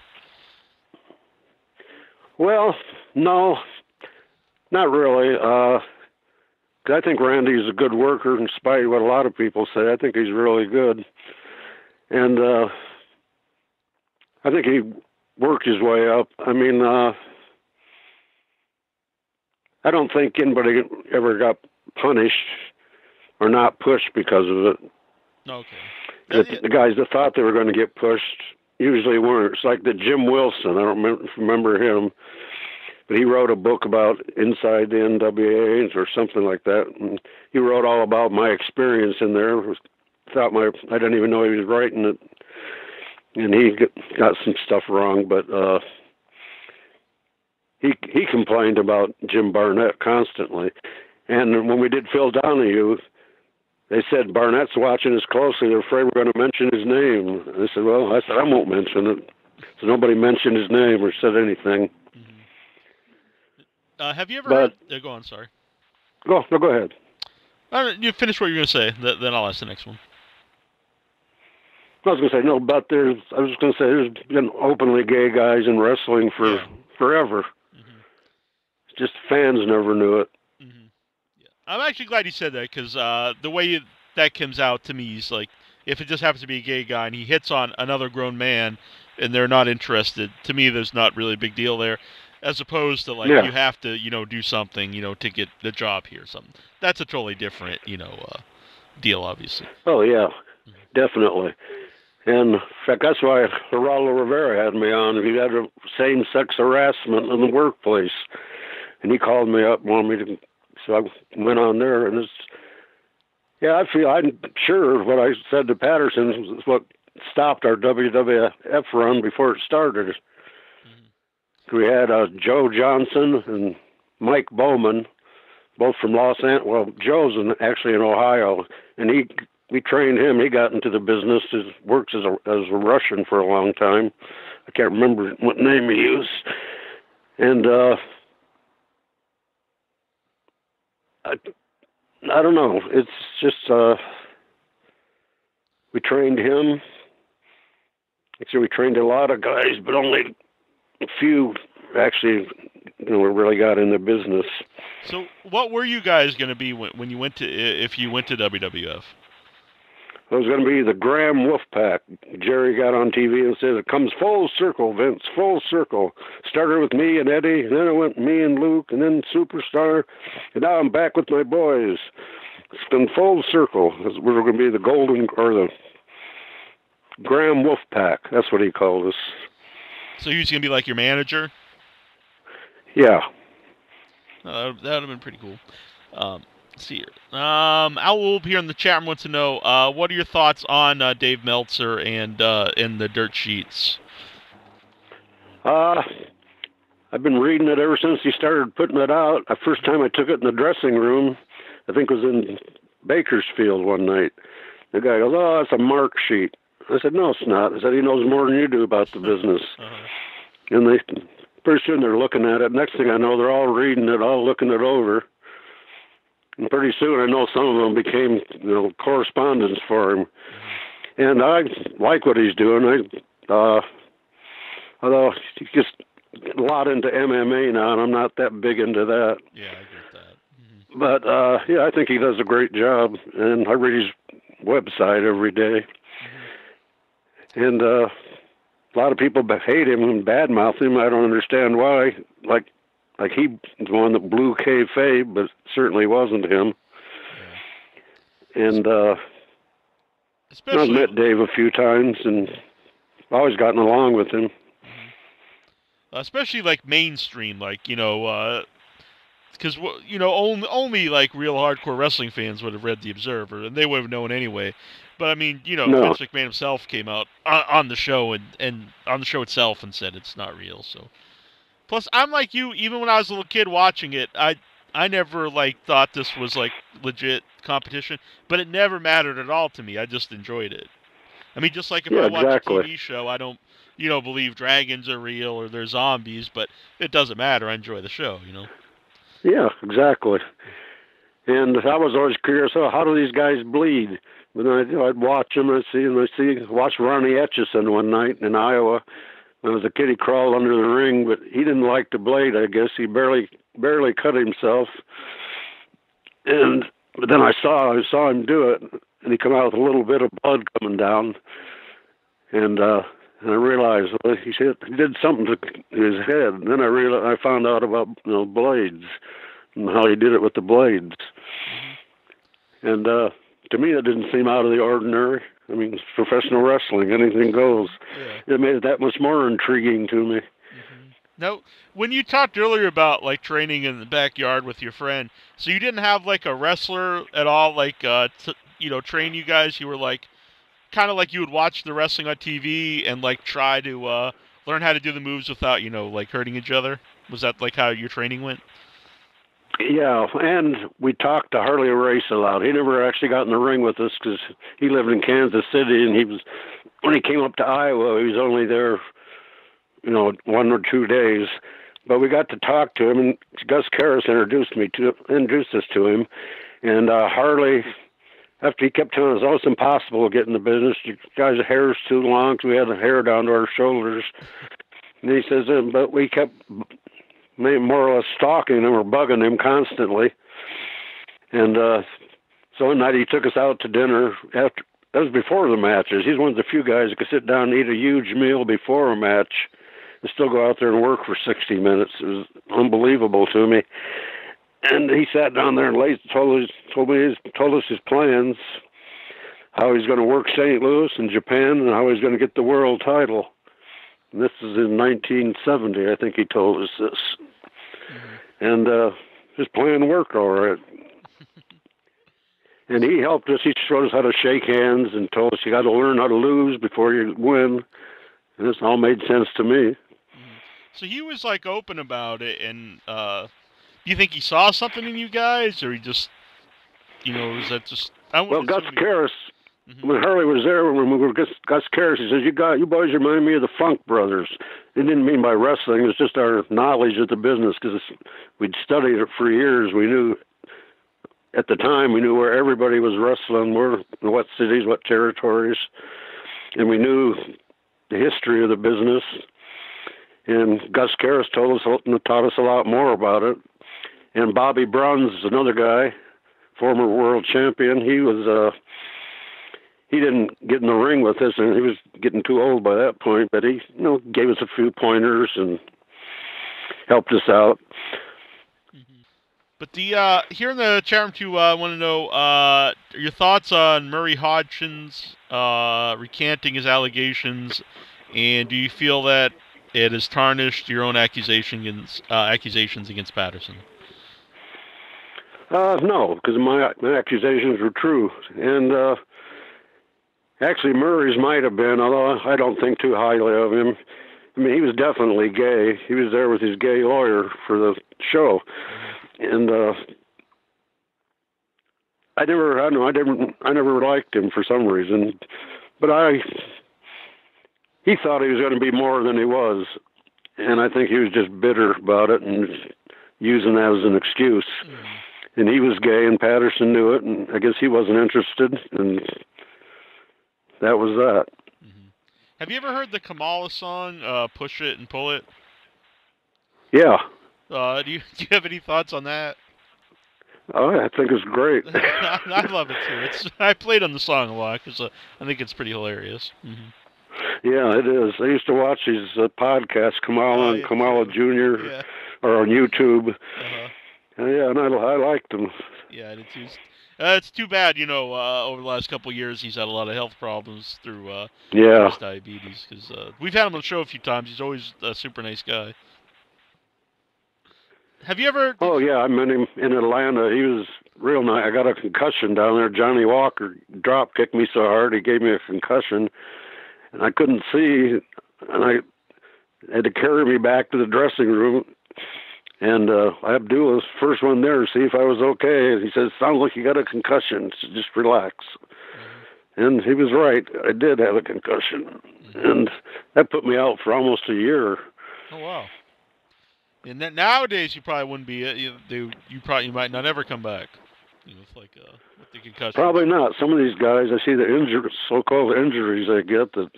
Well, no, not really. I think Randy's a good worker, in spite of what a lot of people say. I think he's really good, and uh, I think he worked his way up. I mean, uh, I don't think anybody ever got punished or not pushed because of it. Okay. The, the guys that thought they were going to get pushed usually weren't. It's like the Jim Wilson. I don't remember, remember him, but he wrote a book about inside the NWA or something like that. And he wrote all about my experience in there. Thought my I didn't even know he was writing it, and he got, some stuff wrong, but. uh he he complained about Jim Barnett constantly, and when we did Phil Donahue, they said Barnett's watching us closely. They're afraid we're going to mention his name. I said, well, I said I won't mention it. So nobody mentioned his name or said anything. Uh, have you ever? But- heard, yeah, go on. Sorry. Go, no, go ahead. Uh, you finish what you're going to say. Th- then I'll ask the next one. I was going to say no, but there's. I was just going to say there's been openly gay guys in wrestling for Yeah. forever. hmm Just fans never knew it. hmm Yeah. I'm actually glad you said that because uh, the way you, that comes out to me is like if it just happens to be a gay guy and he hits on another grown man and they're not interested, to me there's not really a big deal there. As opposed to like Yeah. you have to you know do something you know to get the job here or something. That's a totally different you know uh, deal obviously. Oh yeah, definitely. And in fact, that's why Geraldo Rivera had me on. He had a same-sex harassment in the workplace, and he called me up, and wanted me to. So I went on there, and it's. Yeah, I feel I'm sure what I said to Patterson is what stopped our WWF run before it started. We had uh, Joe Johnson and Mike Bowman, both from Los Angeles. Well, Joe's in, actually in Ohio, and he we trained him. He got into the business. He works as a as a Russian for a long time. I can't remember what name he used. And uh I, I don't know. It's just uh, we trained him. Actually, we trained a lot of guys, but only few actually, you know, really got in the business. So, what were you guys going to be when, when you went to if you went to WWF? It was going to be the Graham Wolfpack. Jerry got on TV and said, It comes full circle, Vince, full circle. Started with me and Eddie, and then it went me and Luke, and then Superstar, and now I'm back with my boys. It's been full circle. We're going to be the Golden, or the Graham Wolfpack. That's what he called us. So he's going to be like your manager? Yeah. Uh, that would have been pretty cool. Um, let's see here. Um, Owl here in the chat room wants to know uh, what are your thoughts on uh, Dave Meltzer and uh, and the dirt sheets? Uh, I've been reading it ever since he started putting it out. The first time I took it in the dressing room, I think it was in Bakersfield one night. The guy goes, "Oh, it's a mark sheet." I said, "No, it's not." I said, "He knows more than you do about the business." Uh-huh. And they pretty soon they're looking at it. Next thing I know, they're all reading it, all looking it over. And pretty soon, I know some of them became, you know, correspondence for him. And I like what he's doing. I, uh, although he's just a lot into MMA now, and I'm not that big into that. Yeah, I get that. Mm-hmm. But uh, yeah, I think he does a great job, and I read his website every day. Mm-hmm. And uh, a lot of people hate him and badmouth him. I don't understand why. Like, like he the one that blew kayfabe, but certainly wasn't him. And uh, I've met Dave a few times, and I've always gotten along with him. especially like mainstream, like you know, because you know only only like real hardcore wrestling fans would have read the Observer, and they would have known anyway. But I mean, you know, No. Vince McMahon himself came out on, on the show and and on the show itself and said it's not real. So, plus, I'm like you. Even when I was a little kid watching it, I I never like thought this was like legit competition, but it never mattered at all to me. I just enjoyed it. I mean, just like if Yeah, I watch exactly. a TV show, I don't, you know, believe dragons are real or they're zombies, but it doesn't matter. I enjoy the show, you know. Yeah, exactly. And I was always curious, oh, how do these guys bleed? But I, you know, I'd watch them. I see, and I see, watch Ronnie Etchison one night in Iowa. When I was a kid, he crawled under the ring, but he didn't like the blade. I guess he barely, barely cut himself. And but then I saw, I saw him do it, and he come out with a little bit of blood coming down. And uh, and I realized well, he said he did something to his head. And then I realized I found out about you know blades and how he did it with the blades. And uh, to me, that didn't seem out of the ordinary. I mean, it's professional wrestling; anything goes. Yeah. It made it that much more intriguing to me. Now, when you talked earlier about like training in the backyard with your friend, so you didn't have like a wrestler at all, like uh, to, you know, train you guys. You were like, kind of like you would watch the wrestling on TV and like try to uh, learn how to do the moves without you know like hurting each other. Was that like how your training went? Yeah, and we talked to Harley Race a lot. He never actually got in the ring with us because he lived in Kansas City, and he was when he came up to Iowa, he was only there, you know, one or two days. But we got to talk to him, and Gus Karras introduced me to introduced us to him, and uh, Harley. After he kept telling us, "Oh, it's impossible to get in the business. You guys' hair's too long, we had the hair down to our shoulders." And he says, uh, "But we kept may- more or less stalking him or bugging him constantly. And uh, so one night he took us out to dinner after. That was before the matches. He's one of the few guys that could sit down and eat a huge meal before a match and still go out there and work for 60 minutes. It was unbelievable to me. And he sat down there and late, told us, told me his, told us his plans, how he's going to work St. Louis and Japan, and how he's going to get the world title. And this is in 1970, I think he told us this. And uh, his plan worked all right. and he helped us. He showed us how to shake hands and told us you got to learn how to lose before you win. And this all made sense to me. So he was like open about it, and uh, do you think he saw something in you guys, or he just, you know, was that just? I Well, Gus Karras, Mhm. when Harley was there, when we were Gus, Gus Karras, he says, "You got you boys remind me of the Funk Brothers." He didn't mean by wrestling; it was just our knowledge of the business because we'd studied it for years. We knew at the time we knew where everybody was wrestling, where what cities, what territories, and we knew the history of the business. And Gus Karras told us taught us a lot more about it. And Bobby Bruns is another guy, former world champion. He was uh he didn't get in the ring with us and he was getting too old by that point, but he you know gave us a few pointers and helped us out. But the uh, here in the chat room too, uh, I want to know uh, your thoughts on Murray Hodgson uh, recanting his allegations, and do you feel that it has tarnished your own accusation against, uh, accusations against Patterson? Uh, no, because my my accusations were true, and uh, actually Murray's might have been, although I don't think too highly of him. I mean, he was definitely gay. He was there with his gay lawyer for the show. Mm-hmm and uh, I never, I don't know, I didn't, I never liked him for some reason, but I, he thought he was going to be more than he was, and I think he was just bitter about it and using that as an excuse. Mm. And he was gay, and Patterson knew it, and I guess he wasn't interested, and that was that. Mm-hmm. Have you ever heard the Kamala song, uh, "Push It and Pull It"? Yeah. Uh, do you do you have any thoughts on that? Oh, I think it's great. I love it too. It's I played on the song a lot because uh, I think it's pretty hilarious. Mm-hmm. Yeah, it is. I used to watch these uh, podcasts, Kamala oh, and Kamala Jr. Yeah. or on YouTube. Uh-huh. Uh, yeah, and I, I liked them. Yeah, it's uh, it's too bad, you know. Uh, over the last couple of years, he's had a lot of health problems through uh, yeah diabetes. Because uh, we've had him on the show a few times. He's always a super nice guy. Have you ever? Oh yeah, I met him in Atlanta. He was real nice. I got a concussion down there. Johnny Walker drop kicked me so hard he gave me a concussion, and I couldn't see, and I had to carry me back to the dressing room. And uh, Abdul was first one there to see if I was okay. And he says, "Sounds like you got a concussion. So just relax." Mm-hmm. And he was right. I did have a concussion, mm-hmm. and that put me out for almost a year. Oh wow! And that nowadays you probably wouldn't be. Uh, you, they, you probably you might not ever come back. You know, with like uh, with the concussion. Probably not. Some of these guys, I see the injuries, so-called injuries they get that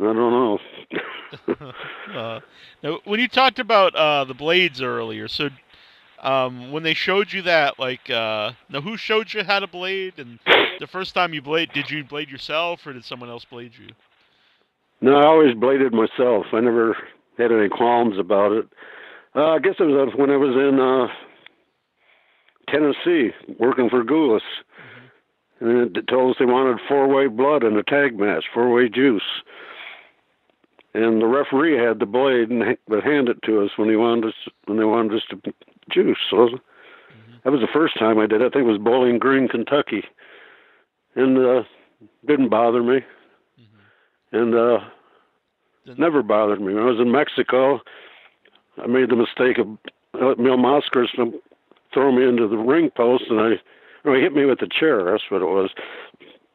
I don't know. uh, now, when you talked about uh, the blades earlier, so um, when they showed you that, like, uh, now who showed you how to blade? And the first time you blade, did you blade yourself, or did someone else blade you? No, I always bladed myself. I never had any qualms about it. Uh, I guess it was when I was in uh, Tennessee working for Gulas. Mm-hmm. And it told us they wanted four way blood in a tag match, four way juice. And the referee had the blade and but hand it to us when he wanted us when they wanted us to juice. So mm-hmm. that was the first time I did it. I think it was Bowling Green, Kentucky, and uh, didn't bother me. Mm-hmm. And uh, never bothered me. When I was in Mexico, I made the mistake of uh, Mil Mascaras throw me into the ring post, and I, or he hit me with the chair. That's what it was.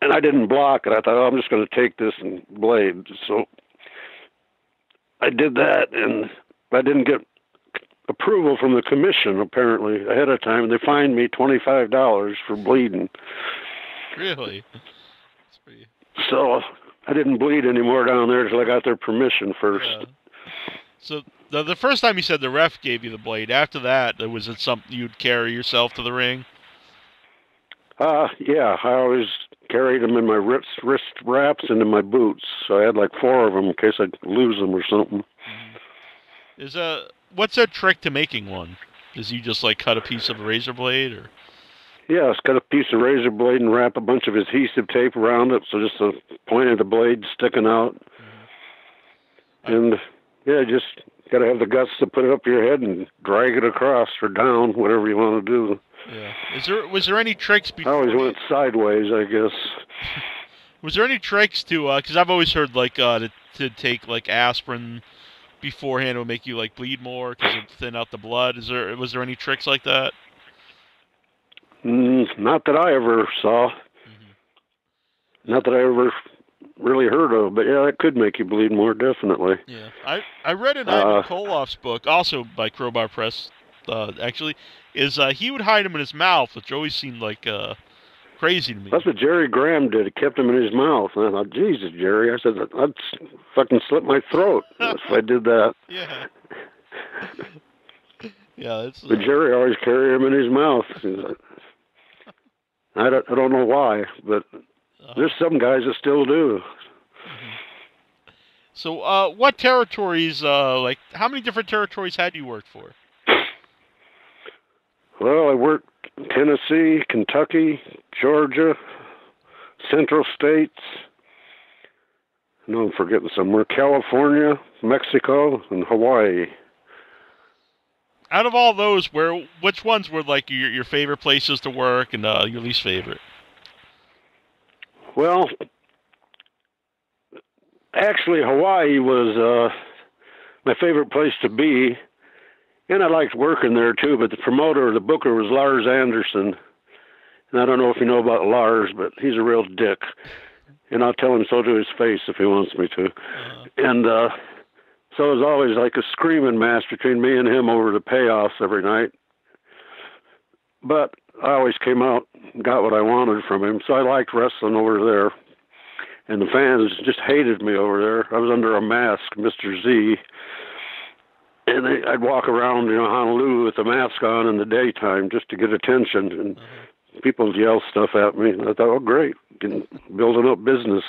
And I didn't block it. I thought, oh, I'm just going to take this and blade. So I did that, and I didn't get approval from the commission apparently ahead of time. They fined me twenty five dollars for bleeding. Really? Pretty... So I didn't bleed anymore down there until I got their permission first. Yeah. So the the first time you said the ref gave you the blade. After that, was it something you'd carry yourself to the ring? Uh, yeah. I always carried them in my wrist wrist wraps and in my boots. So I had like four of them in case I'd lose them or something. Mm-hmm. Is a what's a trick to making one? Is you just like cut a piece of a razor blade or? Yeah, it's cut a piece of razor blade and wrap a bunch of adhesive tape around it, so just the point of the blade sticking out. Mm-hmm. And yeah, just got to have the guts to put it up your head and drag it across or down, whatever you want to do. Yeah. Is there was there any tricks? Before I always went sideways, I guess. was there any tricks to? Because uh, I've always heard like uh, to to take like aspirin beforehand will make you like bleed more because it thin out the blood. Is there was there any tricks like that? Mm, not that I ever saw. Mm-hmm. Not that I ever really heard of, but yeah, that could make you bleed more, definitely. Yeah, I I read in uh, Ivan Koloff's book, also by Crowbar Press, uh, actually, is uh, he would hide them in his mouth, which always seemed like uh, crazy to me. That's what Jerry Graham did. He kept them in his mouth. And I thought, Jesus, Jerry. I said, I'd fucking slit my throat if I did that. Yeah. yeah, it's. But Jerry always carried them in his mouth. I don't, I don't know why, but uh, there's some guys that still do. So, uh, what territories, uh, like, how many different territories had you worked for? Well, I worked Tennessee, Kentucky, Georgia, Central States. No, I'm forgetting somewhere. California, Mexico, and Hawaii. Out of all those, where which ones were like your your favorite places to work and uh, your least favorite? Well, actually, Hawaii was uh, my favorite place to be, and I liked working there too. But the promoter, the booker, was Lars Anderson, and I don't know if you know about Lars, but he's a real dick, and I'll tell him so to his face if he wants me to. Uh, And uh, so it was always like a screaming match between me and him over the payoffs every night. But I always came out and got what I wanted from him, so I liked wrestling over there. And the fans just hated me over there. I was under a mask, Mr. Z. And they, I'd walk around, you know, Honolulu with a mask on in the daytime just to get attention. And people would yell stuff at me. And I thought, oh, great, getting, building up business.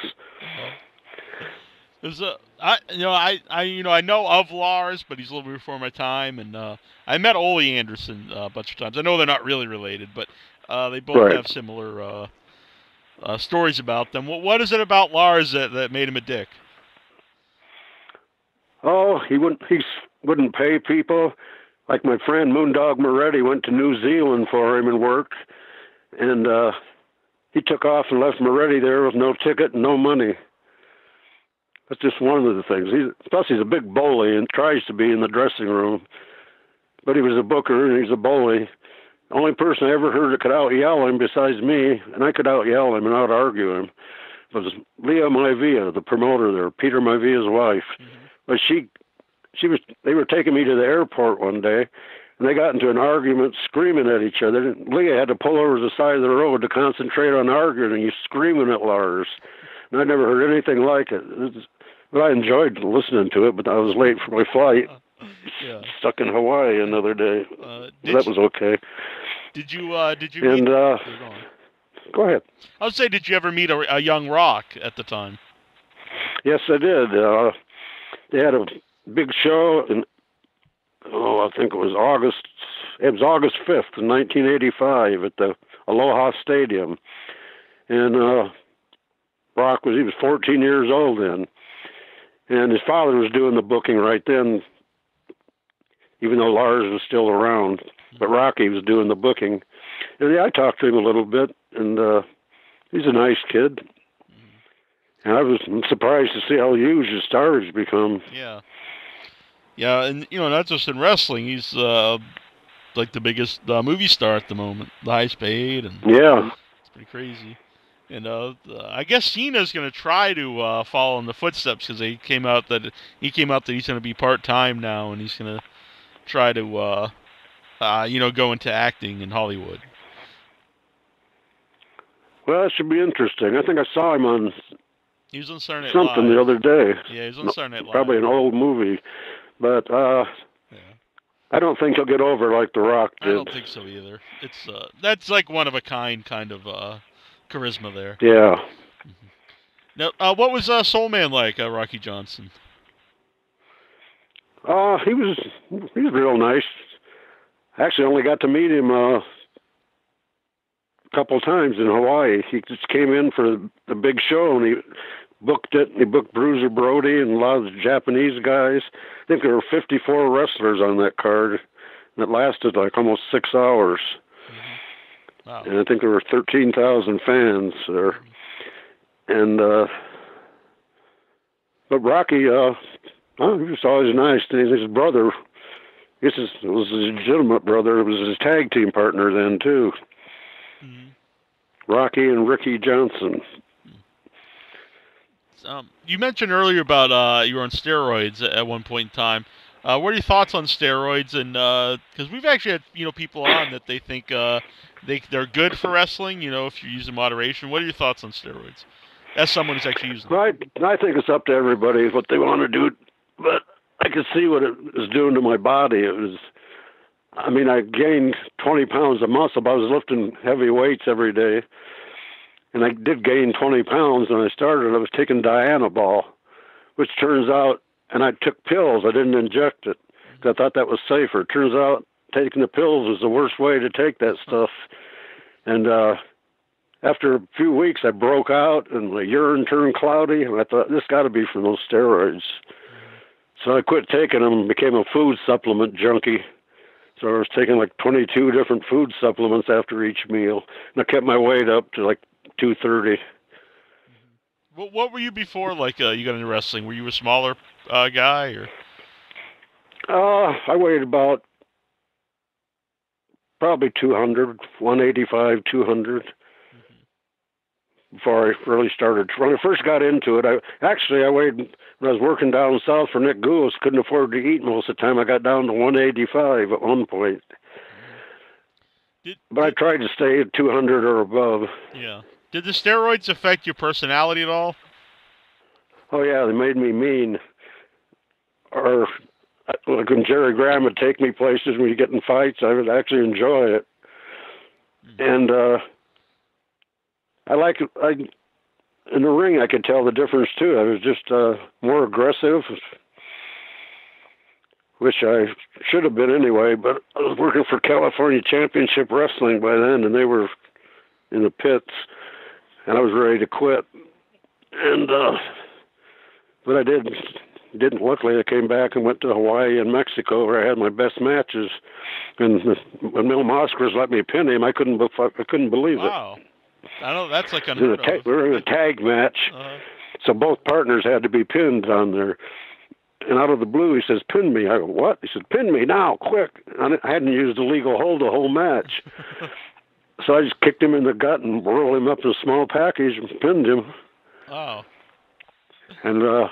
There's a, I, you know, I, I, you know, I know of Lars, but he's a little before my time, and uh, I met Ole Anderson uh, a bunch of times. I know they're not really related, but uh, they both Right. have similar uh, uh, stories about them. What, what is it about Lars that, that made him a dick? Oh, he wouldn't. He s- wouldn't pay people. Like my friend Moondog Moretti went to New Zealand for him and worked, and uh, he took off and left Moretti there with no ticket and no money. That's just one of the things. He's, plus, he's a big bully and tries to be in the dressing room. But he was a booker and he's a bully. The only person I ever heard that could out yell him besides me, and I could out yell him and out argue him, was Leah Maivia, the promoter there, Peter Maivia's wife. But she, she was. They were taking me to the airport one day, and they got into an argument, screaming at each other. And Leah had to pull over to the side of the road to concentrate on arguing, and he's screaming at Lars. And I never heard anything like it. It was- But I enjoyed listening to it. But I was late for my flight, Yeah. stuck in Hawaii another day. Uh, that you, was okay. did you, uh, did you And meet? uh, Go go ahead. I would say, did you ever meet a, a young Rock at the time? Yes, I did. Uh, they had a big show, and oh, I think it was August. It was August fifth, nineteen eighty-five, at the Aloha Stadium, and uh, Rock was he was fourteen years old then, and his father was doing the booking right then, even though Lars was still around. But Rocky was doing the booking, and yeah, I talked to him a little bit, and uh, he's a nice kid. And I was surprised to see how huge his star has become. Yeah. Yeah, and you know, not just in wrestling, he's uh, like the biggest uh, movie star at the moment, the highest paid, and Yeah, it's pretty crazy. And uh, I guess Cena's going to try to uh, follow in the footsteps because they came out that he came out that he's going to be part time now, and he's going to try to, uh, uh, you know, go into acting in Hollywood. well, that should be interesting. I think I saw him on He was on Saturday Night something the other day. Yeah, he was on Saturday Night Live. Probably an old movie, but uh, Yeah. I don't think he'll get over like The Rock did. I don't think so either. It's uh, that's like one of a kind kind of uh, charisma there. Yeah. Now, uh, what was uh, Soul Man like, uh, Rocky Johnson? Uh, he was he was real nice. Actually, only got to meet him uh, a couple times in Hawaii. He just came in for the big show and he booked it. He booked Bruiser Brody and a lot of the Japanese guys. I think there were 54 wrestlers on that card, and it lasted like almost six hours. Wow. and I think there were thirteen thousand fans there. And uh but Rocky, uh oh, he was always nice. And his brother, this is it was his legitimate brother. It was his tag team partner then too. Mhm. Rocky and Ricky Johnson. Um, you mentioned earlier about uh, you were on steroids at, one point in time. Uh, what are your thoughts on steroids? And because we've actually had you know people on that they think uh, they they're good for wrestling. You know, if you use in moderation. What are your thoughts on steroids? As someone who's actually using. I I think it's up to everybody what they want to do, but I could see what it was doing to my body. It was. I mean, I gained 20 pounds of muscle. But I was lifting heavy weights every day, and I did gain 20 pounds when I started. I was taking Dianabol, which turns out and I took pills. I didn't inject it because I thought that was safer. Turns out taking the pills was the worst way to take that stuff. And uh, after a few weeks, I broke out and my urine turned cloudy, and I thought this got to be from those steroids. So I quit taking them and became a food supplement junkie. So I was taking like 22 different food supplements after each meal, and I kept my weight up to like 230. What, what were you before? Like uh, you got into wrestling? Were you a smaller uh, guy or? Uh, I weighed about probably 200, 185, 200 mm-hmm. before I really started. When I first got into it, I actually I weighed when I was working down south for Nick Gulas. Couldn't afford to eat most of the time. I got down to 185 at one point. Did, but I tried to stay at 200 or above. Yeah. Did the steroids affect your personality at all? Oh yeah, they made me mean. Or like when Jerry Graham would take me places you get in fights, I would actually enjoy it. Mm-hmm. And uh I like I in the ring I could tell the difference too. I was just uh more aggressive which I should have been anyway, but I was working for California Championship Wrestling by then and they were in the pits and I was ready to quit. And uh but I didn't. didn't luckily I came back and went to Hawaii and Mexico where I had my best matches and when Mil Mascaras let me pin him I couldn't I couldn't believe wow. it. Wow. I know that's like unheard ta- we were in a tag match. Uh-huh. So both partners had to be pinned on there. And out of the blue, he says, "Pin me." I go, "What?" He said, "Pin me now, quick!" I hadn't used the legal hold the whole match. So I just kicked him in the gut and rolled him up in a small package and pinned him. Oh. And uh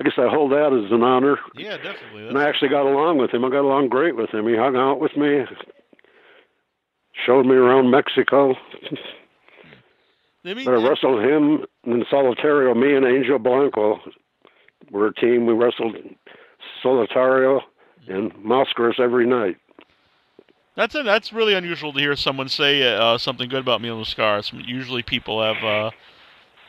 I guess I hold that as an honor. Yeah, definitely. That's and I actually got along with him. I got along great with him. He hung out with me, showed me around Mexico. Mean, but I wrestled him in Solitario. Me and Angel Blanco were a team. We wrestled Solitario and Mascaras every night. That's a, that's really unusual to hear someone say uh, something good about Mil Mascaras. Usually, people have uh,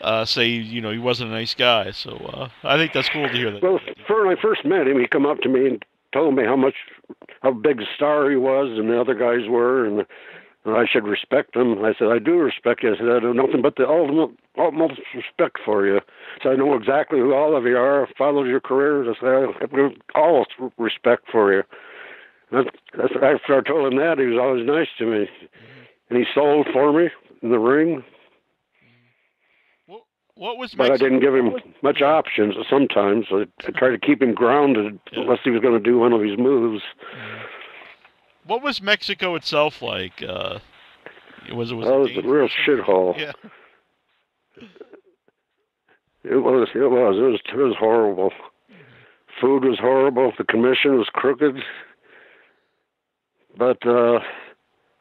uh, say you know he wasn't a nice guy. So uh, I think that's cool to hear that. Well, when I first met him, he come up to me and told me how much how big a star he was and the other guys were, and, I should respect him. I said I do respect you. I said I do nothing but the ultimate utmost respect for you. So I know exactly who all of you are. I followed your career. I said I have all respect for you. That's, that's after I told him that, he was always nice to me, and he sold for me in the ring. What, what was? But Mexico? I didn't give him much options. Sometimes I, I tried to keep him grounded yeah. unless he was going to do one of his moves. What was Mexico itself like? Uh, was it was, oh, it was a real shithole. Yeah. It was. It was. It was. It was horrible. Food was horrible. The commission was crooked. But uh,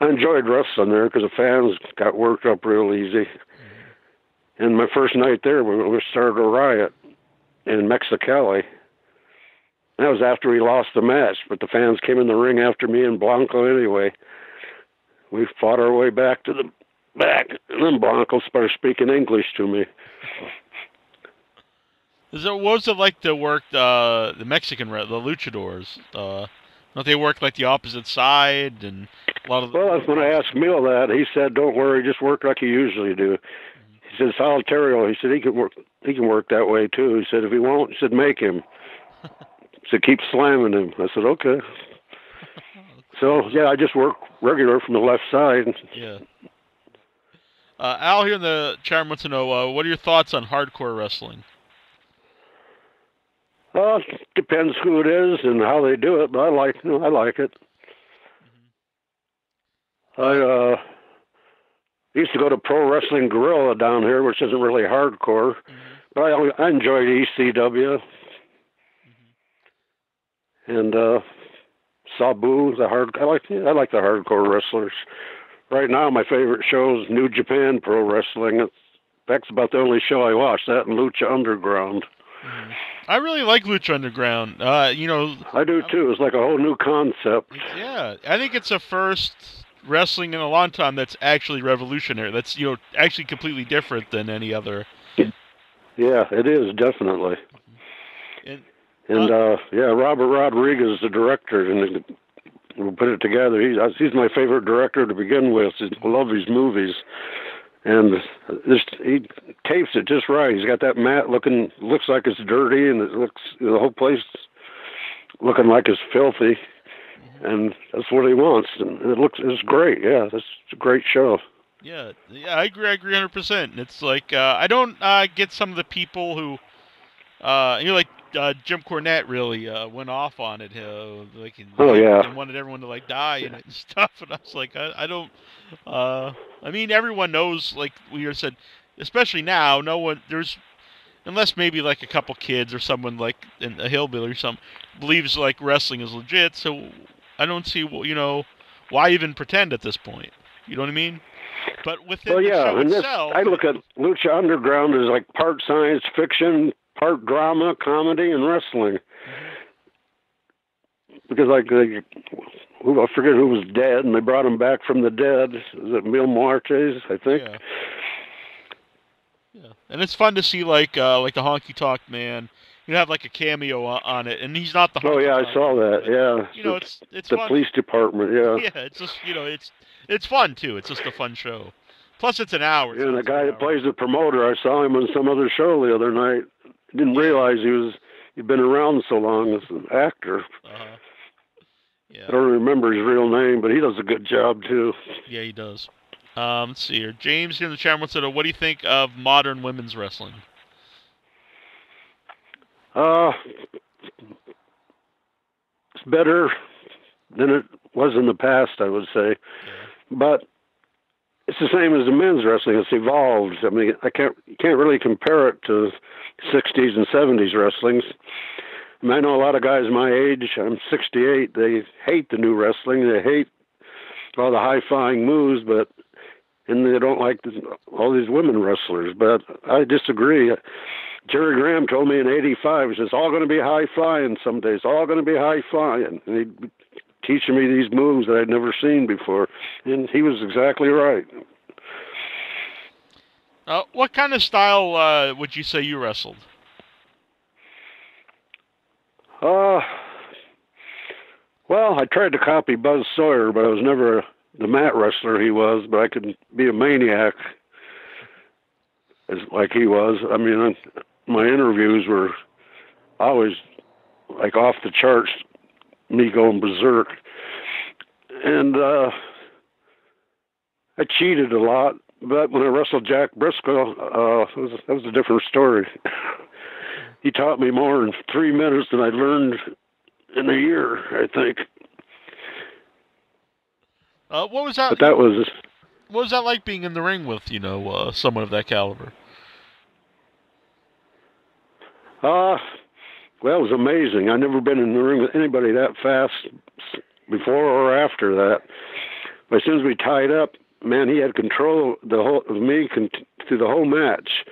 I enjoyed wrestling there because the fans got worked up real easy. Mm-hmm. And my first night there, we, we started a riot in Mexicali. That was after we lost the match, but the fans came in the ring after me and Blanco anyway. We fought our way back to the back, and then Blanco started speaking English to me. It, what was it like to work uh, the Mexican the luchadors? Uh, don't they work like the opposite side and a lot of? The- well, when I asked Mil that, he said, "Don't worry, just work like you usually do." He said, "Solitario." He said he can work. He can work that way too. He said, "If he won't," he said, "Make him." he said, "Keep slamming him." I said, "Okay." So yeah, I just work regular from the left side. Yeah. Uh, Al here in the chat wants to know uh, what are your thoughts on hardcore wrestling? Uh, depends who it is and how they do it, but I like I like it. Mm-hmm. I uh used to go to Pro Wrestling Guerrilla down here, which isn't really hardcore, mm-hmm. but I I enjoyed ECW. Mm-hmm. and uh, Sabu, the hard. I like I like the hardcore wrestlers. Right now, my favorite show is New Japan Pro Wrestling. It's, that's about the only show I watch. That and Lucha Underground. Mm-hmm. I really like Lucha Underground. Uh, you know, I do too. It's like a whole new concept. Yeah, I think it's the first wrestling in a long time that's actually revolutionary. That's you know actually completely different than any other. Yeah, it is definitely. And, and uh, yeah, Robert Rodriguez, the director, and we put it together. He's he's my favorite director to begin with. I love his movies, and this he tapes it just right. He's got that mat looking looks like it's dirty, and it looks the whole place looking like it's filthy, and that's what he wants. And it looks it's great. Yeah, it's a great show. Yeah, yeah, I agree. I agree, hundred percent. It's like uh, I don't uh, get some of the people who, uh, you're like uh, Jim Cornette really uh, went off on it. Uh, like, oh yeah, and wanted everyone to like die and stuff. And I was like, I, I don't. Uh, I mean, everyone knows. Like we said, especially now, no one there's unless maybe like a couple kids or someone like in a hillbilly or something believes like wrestling is legit. So I don't see you know why even pretend at this point. You know what I mean? But within well, yeah, the show and itself, I look at Lucha Underground as like part science fiction, part drama, comedy, and wrestling. Because like they, who I forget who was dead, and they brought him back from the dead. Is it Mil Muertes? I think. Yeah. Yeah, and it's fun to see like uh, like the Honky Tonk Man. You have like a cameo on it, and he's not the. Oh yeah, I saw that. Yeah. You know, it's it's the fun. police department. Yeah. Yeah, it's just you know, it's it's fun too. It's just a fun show. Plus, it's an hour. Yeah, and the guy that plays the promoter, I saw him on some other show the other night. Didn't realize he was he'd been around so long as an actor. Uh-huh. Yeah. I don't remember his real name, but he does a good job too. Yeah, he does. Um, let's see here. James here in the chat room said, what do you think of modern women's wrestling? Uh, it's better than it was in the past, I would say. Yeah. But it's the same as the men's wrestling. It's evolved. I mean, I can't you can't really compare it to 60s and 70s wrestlings. I, I know a lot of guys my age. I'm 68. They hate the new wrestling. They hate all the high-flying moves, but and they don't like the, all these women wrestlers. But I disagree. Jerry Graham told me in '85, he says, "It's all going to be high flying someday. It's all going to be high flying." And he teaching me these moves that I'd never seen before, and he was exactly right. Uh, what kind of style uh, would you say you wrestled? Uh, well, I tried to copy Buzz Sawyer, but I was never the mat wrestler he was. But I could be a maniac as like he was. I mean, my interviews were always like off the charts me going berserk. And uh, I cheated a lot, but when I wrestled Jack Brisco, uh, it was, that was a different story. he taught me more in three minutes than I learned in a year, I think. Uh, what was that? But that was. What was that like being in the ring with you know uh, someone of that caliber? Uh, well, it was amazing. I've never been in the ring with anybody that fast before or after that. But as soon as we tied up, man, he had control the whole of me con- through the whole match.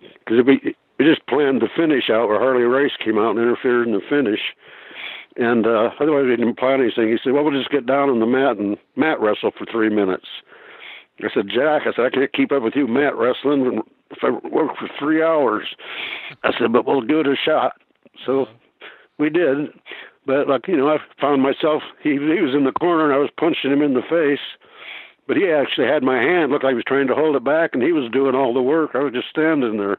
Because we, we just planned the finish out where Harley Race came out and interfered in the finish. And uh, otherwise, we didn't plan anything. He said, "Well, we'll just get down on the mat and mat wrestle for three minutes." I said, "Jack, I said I can't keep up with you mat wrestling if I work for three hours." I said, "But we'll give it a shot." So we did. But like you know, I found myself. He he was in the corner and I was punching him in the face. But he actually had my hand. Looked like he was trying to hold it back, and he was doing all the work. I was just standing there.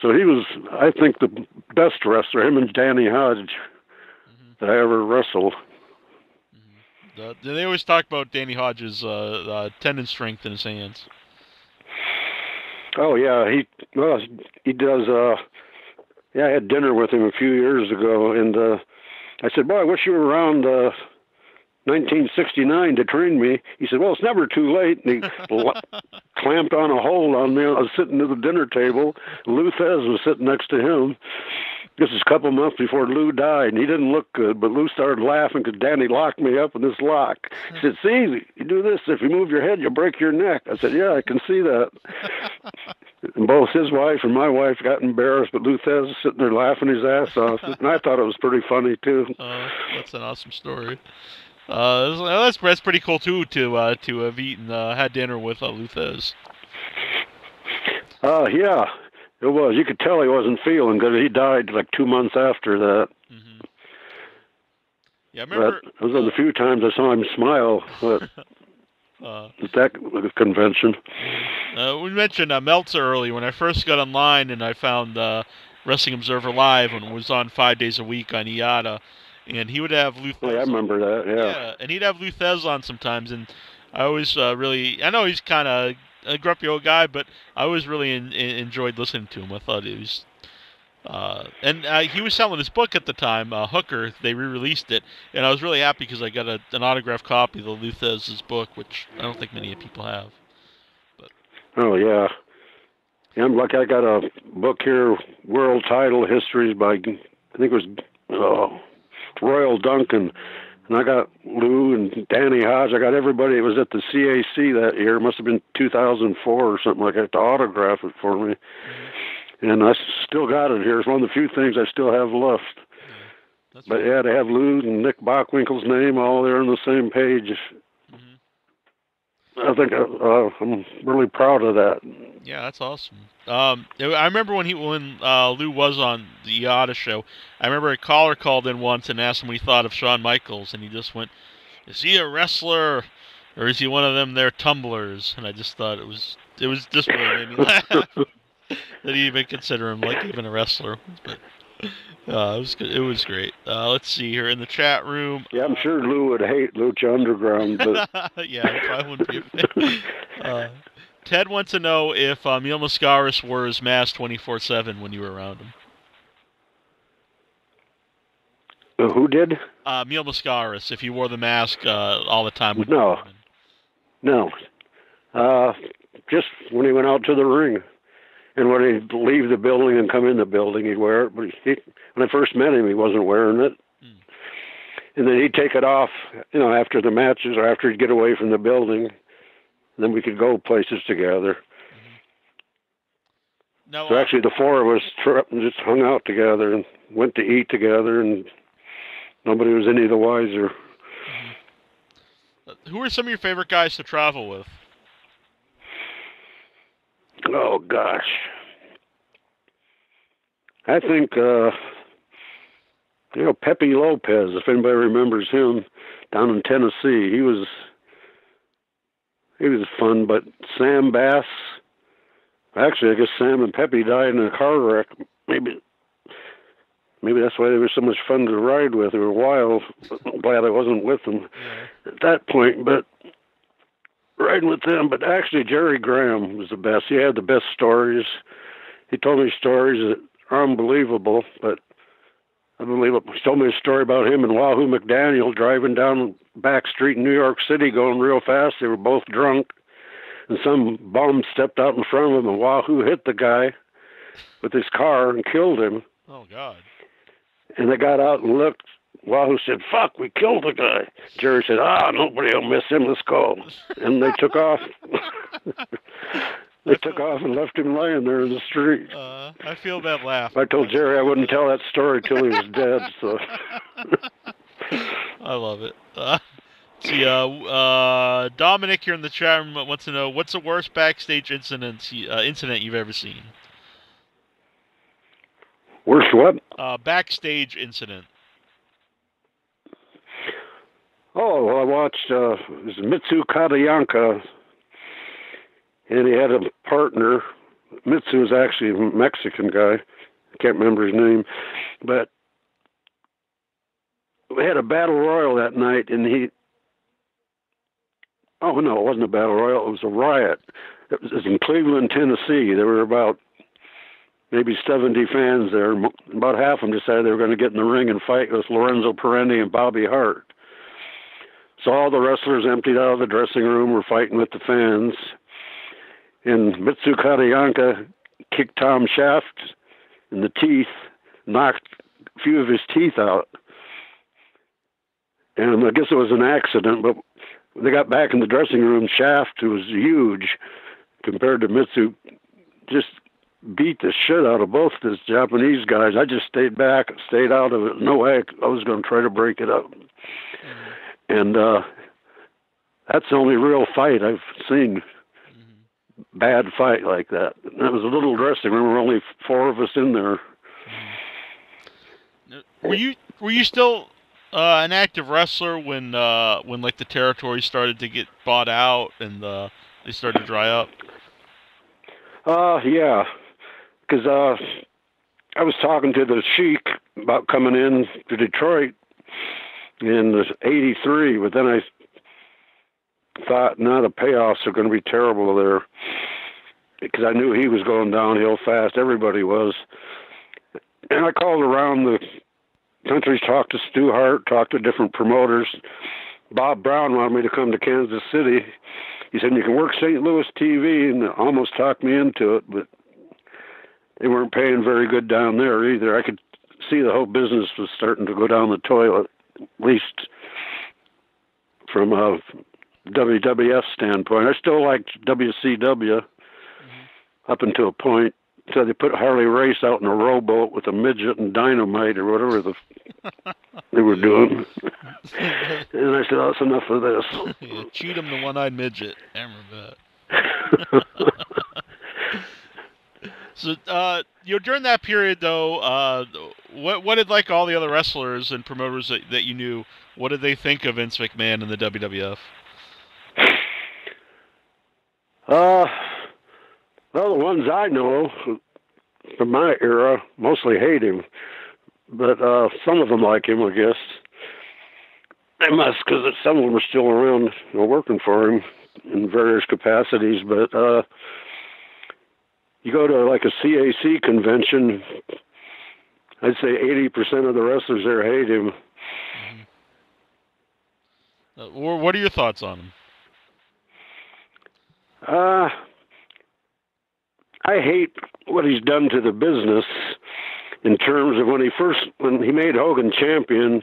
So he was, I think, the best wrestler. Him and Danny Hodge mm-hmm. that I ever wrestled. Mm-hmm. Uh, they always talk about Danny Hodge's uh, uh, tendon strength in his hands. Oh yeah, he well he does. uh Yeah, I had dinner with him a few years ago, and uh I said, "Boy, I wish you were around." uh 1969 to train me. He said, "Well, it's never too late." And he clamped on a hold on me. I was sitting at the dinner table. Lou Thesz was sitting next to him, this is a couple months before Lou died, and he didn't look good. But Lou started laughing because Danny locked me up in this lock. He said, "See, you do this. If you move your head, you'll break your neck." I said, "Yeah, I can see that." and both his wife and my wife got embarrassed, but Lou Thesz was sitting there laughing his ass off, and I thought it was pretty funny too. Uh, that's an awesome story. Uh, that's that's pretty cool too to uh, to have eaten uh, had dinner with uh, Lou Uh, yeah, it was. You could tell he wasn't feeling good. He died like two months after that. Mm-hmm. Yeah, I remember. But those are the few times I saw him smile at, uh, at that convention. Uh, we mentioned uh, Meltzer earlier. When I first got online and I found uh, Wrestling Observer Live when it was on five days a week on eYada, and he would have Lou. Oh, yeah, I remember that. Yeah. yeah, and he'd have Lou Thesz on sometimes, and I always uh, really. I know he's kind of a grumpy old guy, but I always really in, in, enjoyed listening to him. I thought he was. Uh, and uh, he was selling his book at the time, uh, Hooker. They re-released it, and I was really happy because I got a, an autographed copy of the Lou book, which I don't think many people have. But oh yeah, yeah. I'm lucky. I got a book here, World Title Histories by I think it was uh, Royal Duncan, and I got Lou and Danny Hodge. I got everybody. It was at the CAC that year. It must have been 2004 or something like that to autograph it for me. And I still got it here. It's one of the few things I still have left. Yeah, but yeah, to have Lou and Nick Bockwinkel's name all there on the same page. I think uh, uh, I'm really proud of that. Yeah, that's awesome. Um, I remember when he when uh, Lou was on the eYada show. I remember a caller called in once and asked him what he thought of Shawn Michaels, and he just went, "Is he a wrestler, or is he one of them there tumblers?" And I just thought it was it was just made me laugh that he even consider him like even a wrestler. But uh, it was. It was great. Uh, let's see here in the chat room. Yeah, I'm sure Lou would hate Lucha Underground, but yeah, probably wouldn't be a fan. Uh, Ted wants to know if uh, Mil Mascaras wore his mask 24 7 when you were around him. Uh, who did? Uh, Mil Mascaras, if he wore the mask uh, all the time. No. No. Uh, just when he went out to the ring. And when he'd leave the building and come in the building, he'd wear it. But he, when I first met him, he wasn't wearing it. And then he'd take it off, you know, after the matches or after he'd get away from the building then we could go places together. Mm-hmm. No, so actually, the four of us just hung out together and went to eat together, and nobody was any the wiser. Mm-hmm. Who are some of your favorite guys to travel with? Oh gosh, I think uh, you know Pepe Lopez. If anybody remembers him, down in Tennessee, he was he was fun. But Sam Bass, actually, I guess Sam and Pepe died in a car wreck. Maybe, maybe that's why they were so much fun to ride with. They were wild. I'm glad I wasn't with them at that point, but riding with them. But actually, Jerry Graham was the best. He had the best stories. He told me stories that are unbelievable, but I believe it. He told me a story about him and Wahoo McDaniel driving down back street in New York City going real fast. They were both drunk, and some bum stepped out in front of them, and Wahoo hit the guy with his car and killed him. Oh God! And they got out and looked. Wahoo said, "Fuck, we killed the guy." Jerry said, "Ah, nobody will miss him. Let's go." And they took off. they took off and left him lying there in the street. Uh, I feel that laugh. I told Jerry I wouldn't tell that story till he was dead. So. I love it. Uh, see, uh, uh, Dominic here in the chat room wants to know what's the worst backstage incident uh, incident you've ever seen. Worst what? Uh, backstage incident. Oh, well, I watched uh, Mitsu Katayanka and he had a partner. Mitsu was actually a Mexican guy. I can't remember his name, but we had a battle royal that night, and he. Oh no, it wasn't a battle royal. It was a riot. It was in Cleveland, Tennessee. There were about maybe 70 fans there. About half of them decided they were going to get in the ring and fight with Lorenzo Parente and Bobby Hart. So all the wrestlers emptied out of the dressing room, were fighting with the fans and Mitsu Katayanka kicked Tom Shaft in the teeth, knocked a few of his teeth out. And I guess it was an accident, but they got back in the dressing room. Shaft, who was huge compared to Mitsu, just beat the shit out of both these Japanese guys. I just stayed back, stayed out of it. No way I was going to try to break it up. Mm-hmm. And uh, that's the only real fight I've seen. Mm-hmm. Bad fight like that. And it was a little dressing room. There were only four of us in there. Were you were you still uh, an active wrestler when uh, when like the territory started to get bought out and uh, they started to dry up? Uh, yeah, because uh, I was talking to the Sheik about coming in to Detroit in '83, but then I thought, no, the payoffs are going to be terrible there because I knew he was going downhill fast. Everybody was, and I called around the country, talked to Stu Hart, talked to different promoters. Bob Brown wanted me to come to Kansas City. He said you can work St. Louis TV, and almost talked me into it, but they weren't paying very good down there either. I could see the whole business was starting to go down the toilet, least from a WWF standpoint. I still liked WCW mm-hmm. up until a point. So they put Harley Race out in a rowboat with a midget and dynamite or whatever the they were doing. and I said, oh, "That's enough of this." yeah, Cheatum, the one-eyed midget. I remember that. So, uh, you know, during that period, though, uh, what what did like all the other wrestlers and promoters that, that you knew? What did they think of Vince McMahon and the WWF? Uh, well, the ones I know from my era mostly hate him, but uh, some of them like him, I guess. They must, because some of them are still around, you know, working for him in various capacities. But uh, you go to like a CAC convention, I'd say eighty percent of the wrestlers there hate him. Mm-hmm. Uh, what are your thoughts on him? Uh, I hate what he's done to the business in terms of when he first when he made Hogan champion.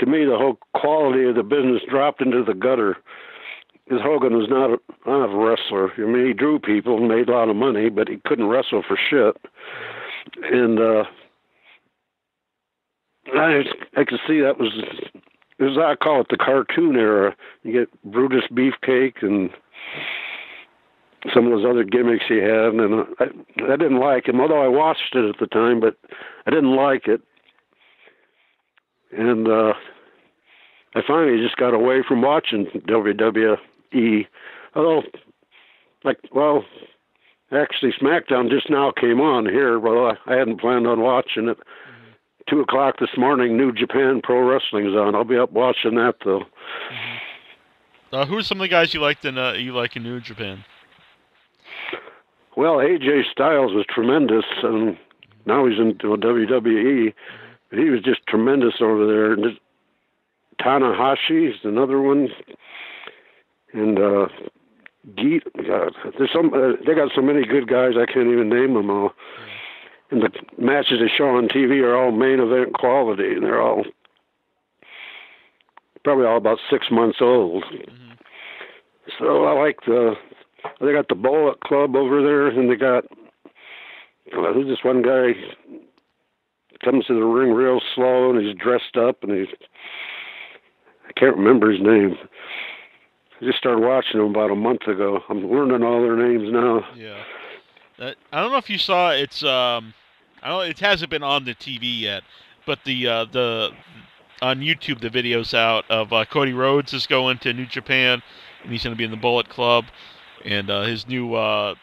To me, the whole quality of the business dropped into the gutter. Because Hogan was not a, not a wrestler. I mean, he drew people and made a lot of money, but he couldn't wrestle for shit. And uh, I I could see that was as I call it the cartoon era. You get Brutus Beefcake and some of those other gimmicks he had, and I, I didn't like him. Although I watched it at the time, but I didn't like it, and uh, I finally just got away from watching WWE. Although, like, well, actually, SmackDown just now came on here. Well, I, I hadn't planned on watching it. Mm-hmm. Two o'clock this morning, New Japan Pro Wrestling's on. I'll be up watching that though. Mm-hmm. Uh, who are some of the guys you liked in uh, you like in New Japan? Well, AJ Styles was tremendous, and now he's in WWE. He was just tremendous over there. And Tanahashi is another one, and uh, Geet. God, there's some. Uh, they got so many good guys. I can't even name them all. And the matches they show on TV are all main event quality, and they're all probably all about six months old. Mm-hmm. So I like the they got the Bullet Club over there, and they got uh, who's this one guy comes to the ring real slow, and he's dressed up, and he's I can't remember his name. I just started watching them about a month ago. I'm learning all their names now. Yeah, uh, I don't know if you saw it's um, I don't it hasn't been on the TV yet, but the uh, the on YouTube the video's out of uh, Cody Rhodes is going to New Japan, and he's going to be in the Bullet Club and uh, his new uh,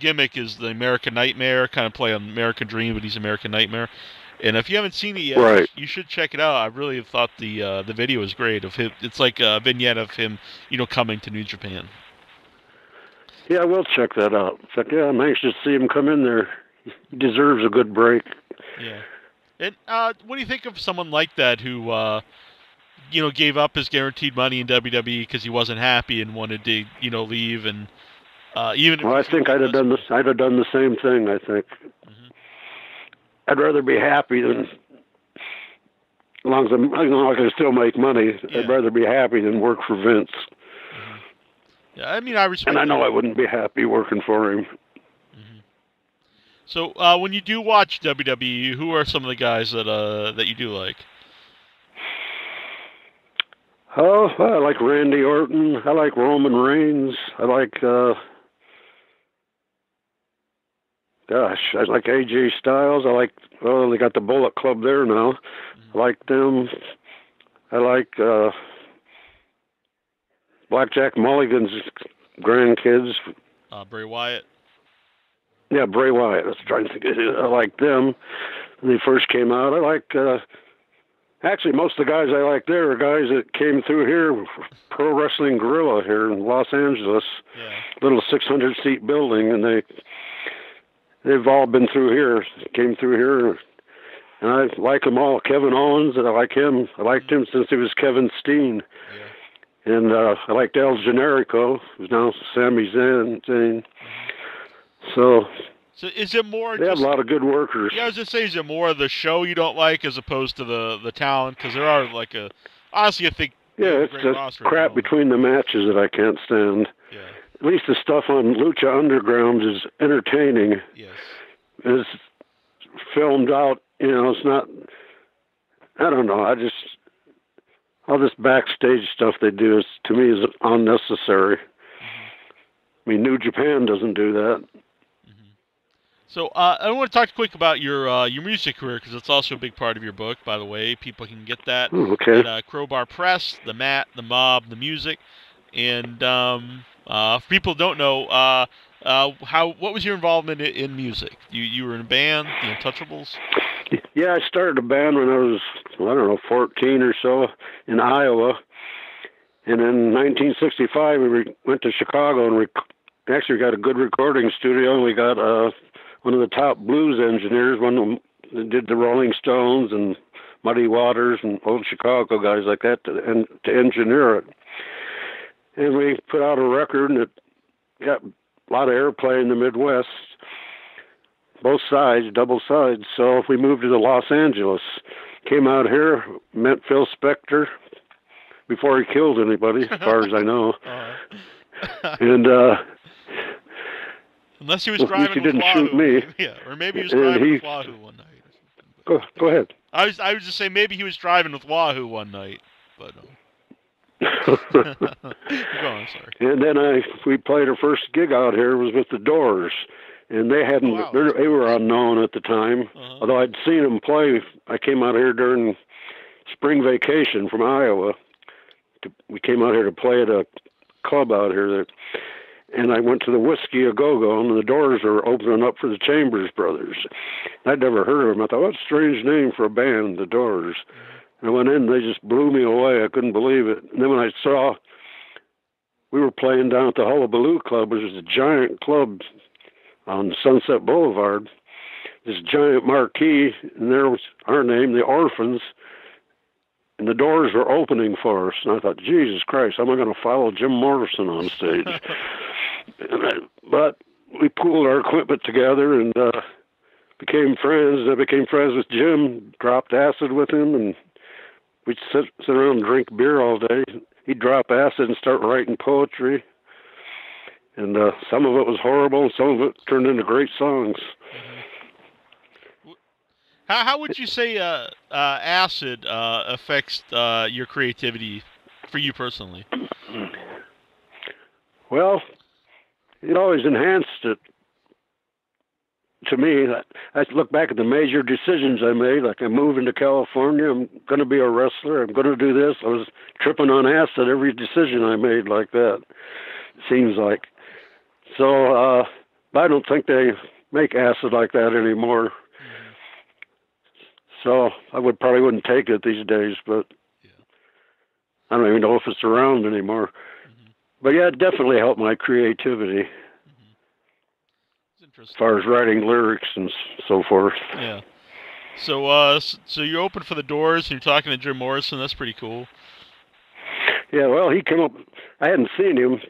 gimmick is the American Nightmare, kind of play on American Dream, but he's American Nightmare. And if you haven't seen it yet, right. you should check it out. I really thought the uh, the video was great. Of him, it's like a vignette of him, you know, coming to New Japan. Yeah, I will check that out. In fact, yeah, I'm anxious to see him come in there. He deserves a good break. Yeah. And uh, what do you think of someone like that who, uh, you know, gave up his guaranteed money in WWE because he wasn't happy and wanted to, you know, leave and uh, even well, I think I'd have done the I'd have done the same thing. I think. I'd rather be happy than as long as, I'm, as long as I can still make money, Yeah. I'd rather be happy than work for Vince. Yeah, I mean, I respect. And I know that. I wouldn't be happy working for him. So uh, when you do watch WWE, who are some of the guys that uh that you do like? Oh, I like Randy Orton. I like Roman Reigns. I like, uh, gosh, I like AJ Styles. I like, well, they got the Bullet Club there now. I like them. I like, uh, Blackjack Mulligan's grandkids. Uh, Bray Wyatt. Yeah, Bray Wyatt. I was trying to think. I like them when they first came out. I like, uh, actually, most of the guys I like there are guys that came through here, Pro Wrestling Guerrilla here in Los Angeles, Yeah. little 600 seat building, and they they've all been through here, came through here, and I like them all. Kevin Owens, I like him. I liked him since he was Kevin Steen, Yeah. and uh, I liked El Generico, who's now Sami Zayn. Zayn. So So is it more they have a lot of good workers. Yeah, I was just saying, is it more of the show you don't like as opposed to the the talent? Because there are like a honestly, I think Yeah, it's great the roster the crap between the matches that I can't stand. Yeah. At least the stuff on Lucha Underground is entertaining. Yes. It's filmed out, you know, it's not I don't know, I just all this backstage stuff they do is to me is unnecessary. I mean New Japan doesn't do that. So uh, I want to talk quick about your uh, your music career because it's also a big part of your book. By the way, people can get that okay. at uh, Crowbar Press, the Mat, the Mob, the Music, and um, uh, for people don't know, uh, uh, how what was your involvement in, music? You you were in a band, the Untouchables. Yeah, I started a band when I was, I don't know, 14 or so in Iowa. And in 1965, we re- went to Chicago and rec- actually got a good recording studio. And we got uh, one of the top blues engineers, one that did the Rolling Stones and Muddy Waters and old Chicago guys like that to, and, to engineer it. And we put out a record and it got a lot of airplay in the Midwest both sides, double sides. So if we moved to Los Angeles. Came out here, met Phil Spector before he killed anybody, as far as I know. And uh unless he was Well, at least driving he with didn't shoot me. Yeah, or maybe he was And driving he- with Wahoo one night. go, go ahead. I was I was just saying maybe he was driving with Wahoo one night, but. Um, Sorry. and then I we played our first gig out here was with the Doors, and they hadn't Oh, wow. they were unknown at the time. Uh-huh. Although I'd seen them play, I came out here during spring vacation from Iowa. To, we came out here to play at a club out here that, and I went to the Whisky a Go Go, and the doors were opening up for the Chambers Brothers. I'd never heard of them. I thought, what a strange name for a band, the Doors. And I went in, and they just blew me away. I couldn't believe it. And then when I saw, we were playing down at the Hullabaloo Club, which is a giant club on Sunset Boulevard this giant marquee, and there was our name, the Orphans, and the doors were opening for us. And I thought, Jesus Christ, how am I going to follow Jim Morrison on stage? I, but we pooled our equipment together and uh, became friends. I became friends with Jim, dropped acid with him, and we'd sit, sit around and drink beer all day. He'd drop acid and start writing poetry. And uh, some of it was horrible, and some of it turned into great songs. How, how would you say uh, uh, acid uh, affects uh, your creativity for you personally? Well, it always enhanced it to me. I look back at the major decisions I made, like I'm moving to California, I'm going to be a wrestler, I'm going to do this. I was tripping on acid every decision I made like that. Seems like. So, uh, but I don't think they make acid like that anymore. So I would probably wouldn't take it these days, but Yeah. I don't even know if it's around anymore. But yeah, it definitely helped my creativity As far as writing lyrics and so forth. Yeah. So, uh, so you're open for the doors, and you're talking to Jim Morrison. That's pretty cool. Yeah, well, he came up. I hadn't seen him,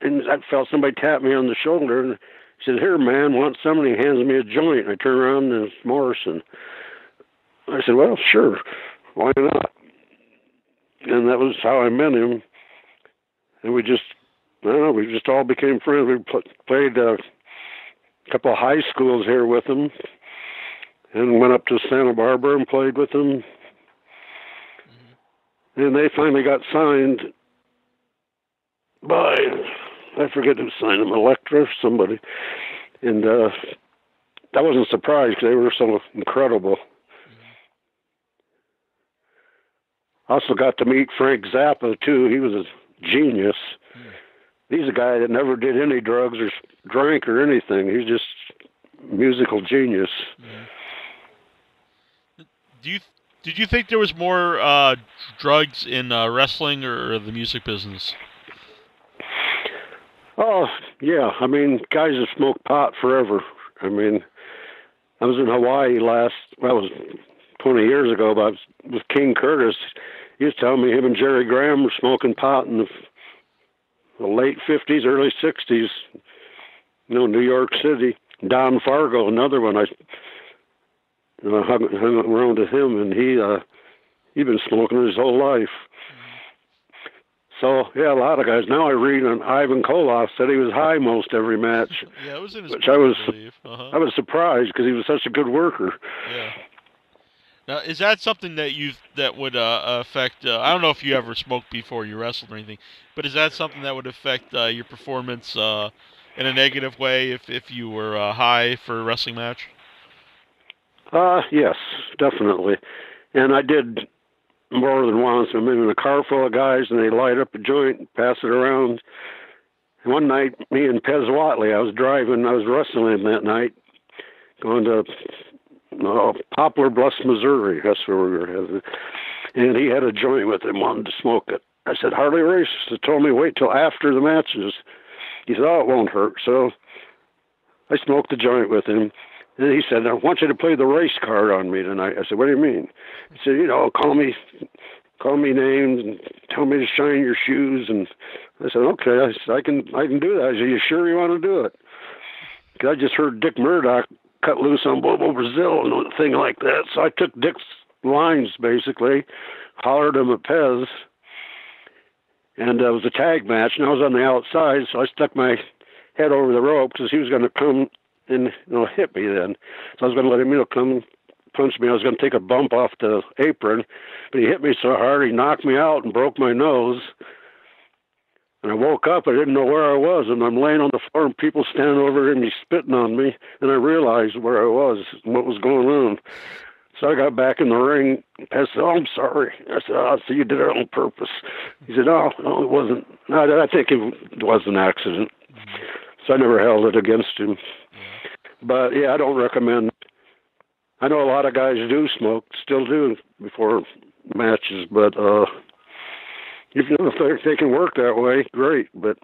and I felt somebody tap me on the shoulder and said, "Here, man, want somebody?" He hands me a joint. I turn around and it's Morrison. I said, "Well, sure." why not? And that was how I met him. And we just, I don't know, we just all became friends. We pl- played uh, couple of high schools here with them, and went up to Santa Barbara and played with them. Mm-hmm. And they finally got signed by, I forget who signed them, Elektra, somebody. And uh, I wasn't surprised because they were so incredible. I also got to meet Frank Zappa too. He was a genius. Mm. He's a guy that never did any drugs or drank or anything. He's just musical genius. Do you did you think there was more uh, drugs in uh, wrestling or, the music business? Oh yeah, I mean, guys have smoked pot forever. I mean, I was in Hawaii last. Well, it was 20 years ago, but I was with King Curtis. He was telling me him and Jerry Graham were smoking pot in the, the late 50s, early 60s. You know, New York City. Don Fargo, another one. I, you know, hung, hung around with him, and he uh, he'd been smoking his whole life. So yeah, a lot of guys. Now I read on Ivan Koloff said he was high most every match. yeah, it was in his which I was uh-huh. I was surprised because he was such a good worker. Yeah. Now, is that something that you that would uh, affect? Uh, I don't know if you ever smoked before you wrestled or anything, but is that something that would affect uh, your performance uh, in a negative way if if you were uh, high for a wrestling match? Uh yes, definitely. And I did more than once. I'm in a car full of guys, and they light up a joint, and pass it around. One night, me and Pez Whatley, I was driving, I was wrestling that night, going to uh, Poplar Bluffs, Missouri. That's where we were headed. And he had a joint with him, wanted to smoke it. I said, Harley Race told me wait till after the matches. He said, oh, it won't hurt. So I smoked the joint with him. And he said, I want you to play the race card on me tonight. I said, what do you mean? He said, you know, call me, call me names and tell me to shine your shoes. And I said, okay, I, said, I can, I can do that. I said, you sure you want to do it? Because I just heard Dick Murdoch cut loose on Bobo Brazil and a thing like that. So I took Dick's lines basically, hollered him a Pez, and uh, it was a tag match. And I was on the outside, so I stuck my head over the rope because he was going to come and you know hit me then. So I was going to let him you know come punch me. I was going to take a bump off the apron, but he hit me so hard he knocked me out and broke my nose. And I woke up, I didn't know where I was, and I'm laying on the floor, and people standing over me spitting on me, and I realized where I was and what was going on. So I got back in the ring. I said, "Oh, I'm sorry." I said, "Oh, so you did it on purpose." He said, "Oh, no, it wasn't. No, I think it was an accident." So I never held it against him. But yeah, I don't recommend. I know a lot of guys do smoke, still do before matches, but uh if you know if they can work that way, great. But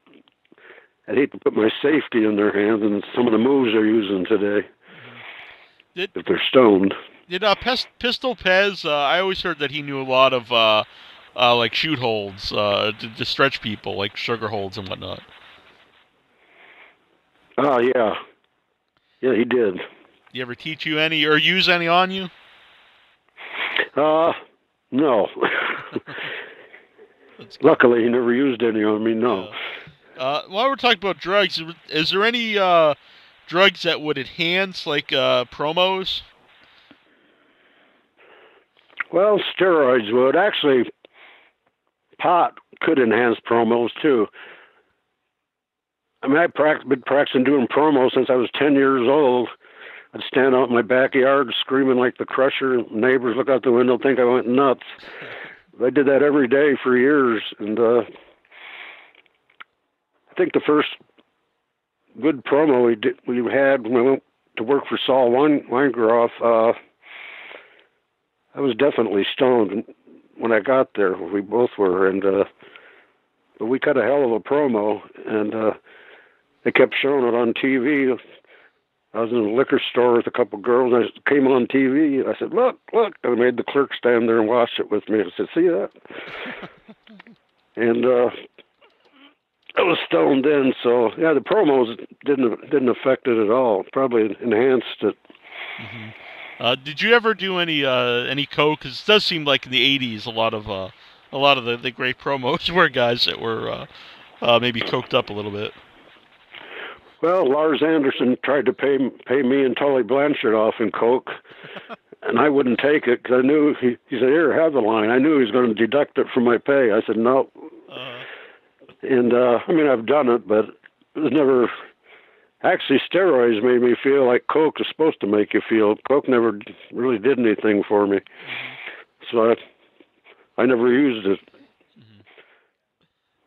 I'd hate to put my safety in their hands and some of the moves they're using today. Did, if they're stoned. Did uh, Pistol Pez? Uh, I always heard that he knew a lot of uh, uh, like shoot holds uh, to, to stretch people, like sugar holds and whatnot. Oh yeah, yeah, he did. Did he ever teach you any or use any on you? Uh, no. Luckily, he never used any on me. No. Yeah. Uh, while we're talking about drugs, is there any uh, drugs that would enhance like uh, promos? Well, steroids would actually. Pot could enhance promos too. I mean, I've been practicing doing promos since I was 10 years old. I'd stand out in my backyard screaming like the crusher. Neighbors look out the window, think I went nuts. I did that every day for years, and uh, I think the first good promo we did we had when we went to work for Saul Weingeroff, uh, I was definitely stoned when I got there. We both were, and uh, but we cut a hell of a promo, and uh, they kept showing it on TV. I was in a liquor store with a couple of girls, and I came on TV. I said, "Look, look!" And I made the clerk stand there and watch it with me. I said, "See that?" and uh, I was stoned then, so yeah, the promos didn't didn't affect it at all. Probably enhanced it. Mm-hmm. Uh, did you ever do any uh, any coke? Because it does seem like in the '80s, a lot of uh, a lot of the, the great promos were guys that were uh, uh, maybe coked up a little bit. Well, Lars Anderson tried to pay pay me and Tully Blanchard off in coke, and I wouldn't take it because I knew he, he said, "Here, have the line." I knew he was going to deduct it from my pay. I said, "No." Uh, And uh, I mean, I've done it, but it was never. Actually, steroids made me feel like coke is supposed to make you feel. Coke never really did anything for me, so I, I never used it.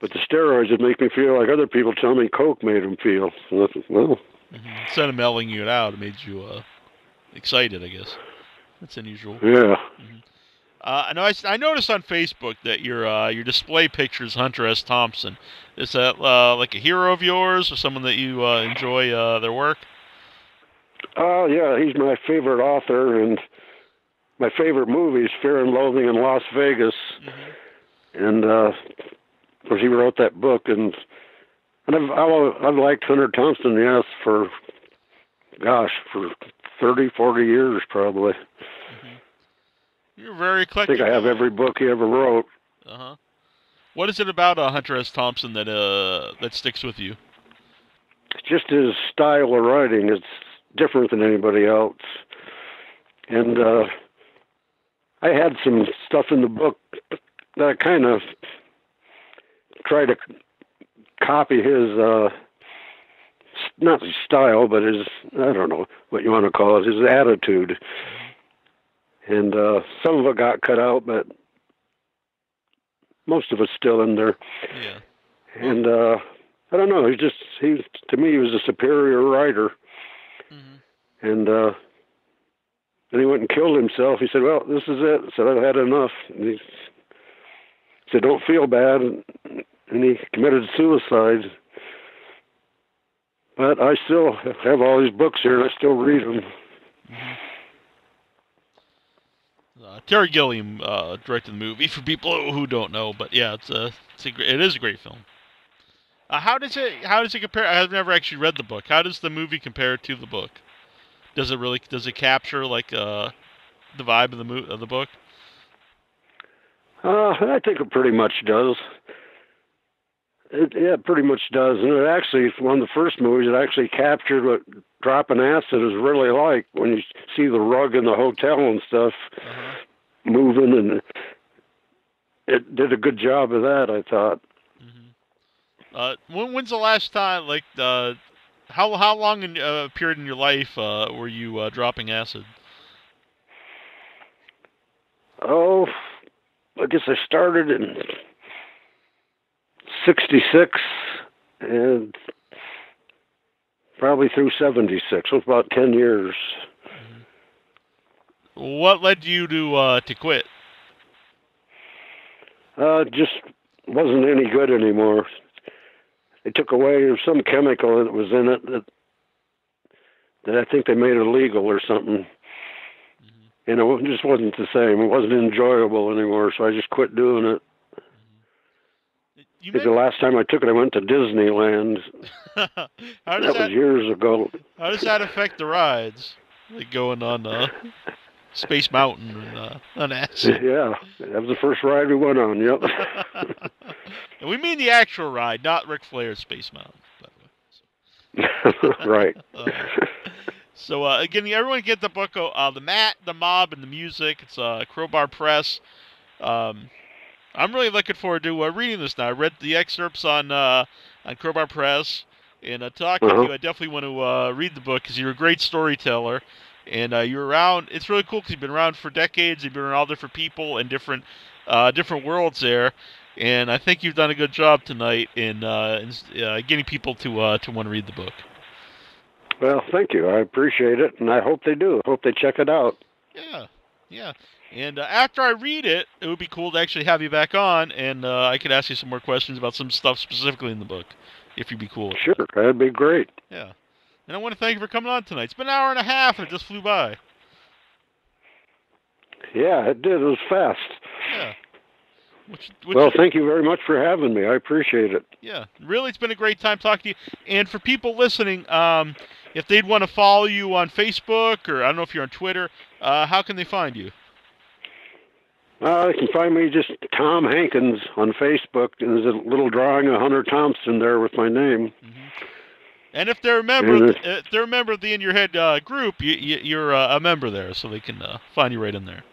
But the steroids would make me feel like other people tell me Coke made them feel. Well, instead of melting you out, it made you uh, excited. I guess that's unusual. yeah. Uh, I know. I, noticed on Facebook that your uh, your display picture is Hunter S. Thompson. Is that uh, like a hero of yours, or someone that you uh, enjoy uh, their work? Oh, yeah, he's my favorite author, and my favorite movie is Fear and Loathing in Las Vegas. And course, he wrote that book, and and I've I've, I've liked Hunter Thompson, yes, for gosh, for thirty, forty years probably. You're very I think I have every book he ever wrote. Uh huh. What is it about uh, Hunter S. Thompson that uh that sticks with you? It's just his style of writing. It's different than anybody else. And uh, I had some stuff in the book that I kind of try to copy his, uh, not his style, but his, I don't know what you want to call it, his attitude. And uh, some of it got cut out, but most of it's still in there Yeah. and uh I don't know. He's just he to me he was a superior writer, Mm-hmm. and uh then he went and killed himself. He said, "Well, this is it." I said, "I've had enough." And he said, "Don't feel bad," and, he committed suicide. But I still have all these books here, and I still read them. Uh, Terry Gilliam uh, directed the movie for people who don't know, but yeah, it's a, it's a it is a great film. Uh, how does it how does it compare? I've never actually read the book. How does the movie compare to the book? Does it really does it capture like uh, the vibe of the mo- of the book? Uh, I think it pretty much does. It, yeah, it pretty much does. And it actually, it's one of the first movies that actually captured what dropping acid is really like when you see the rug in the hotel and stuff Uh-huh. moving, and it did a good job of that, I thought. Uh, when, when's the last time like uh, how how long in uh, period in your life uh, were you uh, dropping acid? Oh, I guess I started in '66 and probably through '76. So was about ten years. What led you to uh, to quit? Uh, just wasn't any good anymore. They took away some chemical that was in it that that I think they made illegal or something. And it just wasn't the same. It wasn't enjoyable anymore, so I just quit doing it. You the last time I took it, I went to Disneyland. how That does was years ago. how does that affect the rides? Like going on uh, Space Mountain and uh, on acid. Yeah, that was the first ride we went on. Yep. and we mean the actual ride, not Ric Flair's Space Mountain. By the way. right. Uh, So uh, again, everyone get the book. Uh, the Mat, the Mob, and the music. It's uh, Crowbar Press. Um, I'm really looking forward to uh, reading this now. I read the excerpts on uh, on Crowbar Press, and uh, talking Uh-huh. to you, I definitely want to uh, read the book because you're a great storyteller, and uh, you're around. It's really cool because you've been around for decades. You've been around all different people and different uh, different worlds there. And I think you've done a good job tonight in, uh, in uh, getting people to uh, to want to read the book. Well, thank you. I appreciate it, and I hope they do. I hope they check it out. Yeah, yeah. And uh, after I read it, it would be cool to actually have you back on, and uh, I could ask you some more questions about some stuff specifically in the book, if you'd be cool. Sure, that. that'd be great. Yeah. And I want to thank you for coming on tonight. It's been an hour and a half, and it just flew by. Yeah, it did. It was fast. Yeah. Which, which well, thank you very much for having me. I appreciate it. Yeah, really, it's been a great time talking to you. And for people listening, um, if they'd want to follow you on Facebook or I don't know if you're on Twitter, uh, how can they find you? Uh, they can find me just Tom Hankins on Facebook, and there's a little drawing of Hunter Thompson there with my name. Mm-hmm. And if they're a member, of the, if they're a member of the In Your Head uh, group, you, you, are uh, a member there, so they can uh, find you right in there.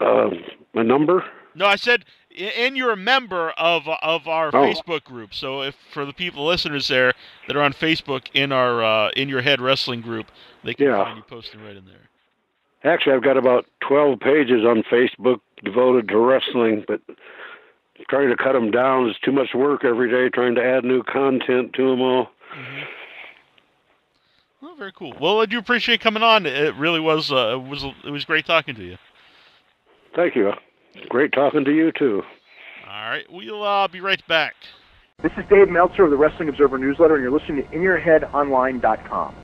Uh, my number? No, I said, and you're a member of of our oh. Facebook group. So if for the people listeners there that are on Facebook in our uh, In Your Head Wrestling group, they can yeah. find you posting right in there. Actually, I've got about 12 pages on Facebook devoted to wrestling, but trying to cut them down is too much work every day, trying to add new content to them all. Mm-hmm. Well, very cool. Well, I do appreciate coming on. It really was uh, it was it was great talking to you. Thank you. Great talking to you too. All right, we'll uh, be right back. This is Dave Meltzer of the Wrestling Observer newsletter, and you're listening to InYourHeadOnline.com.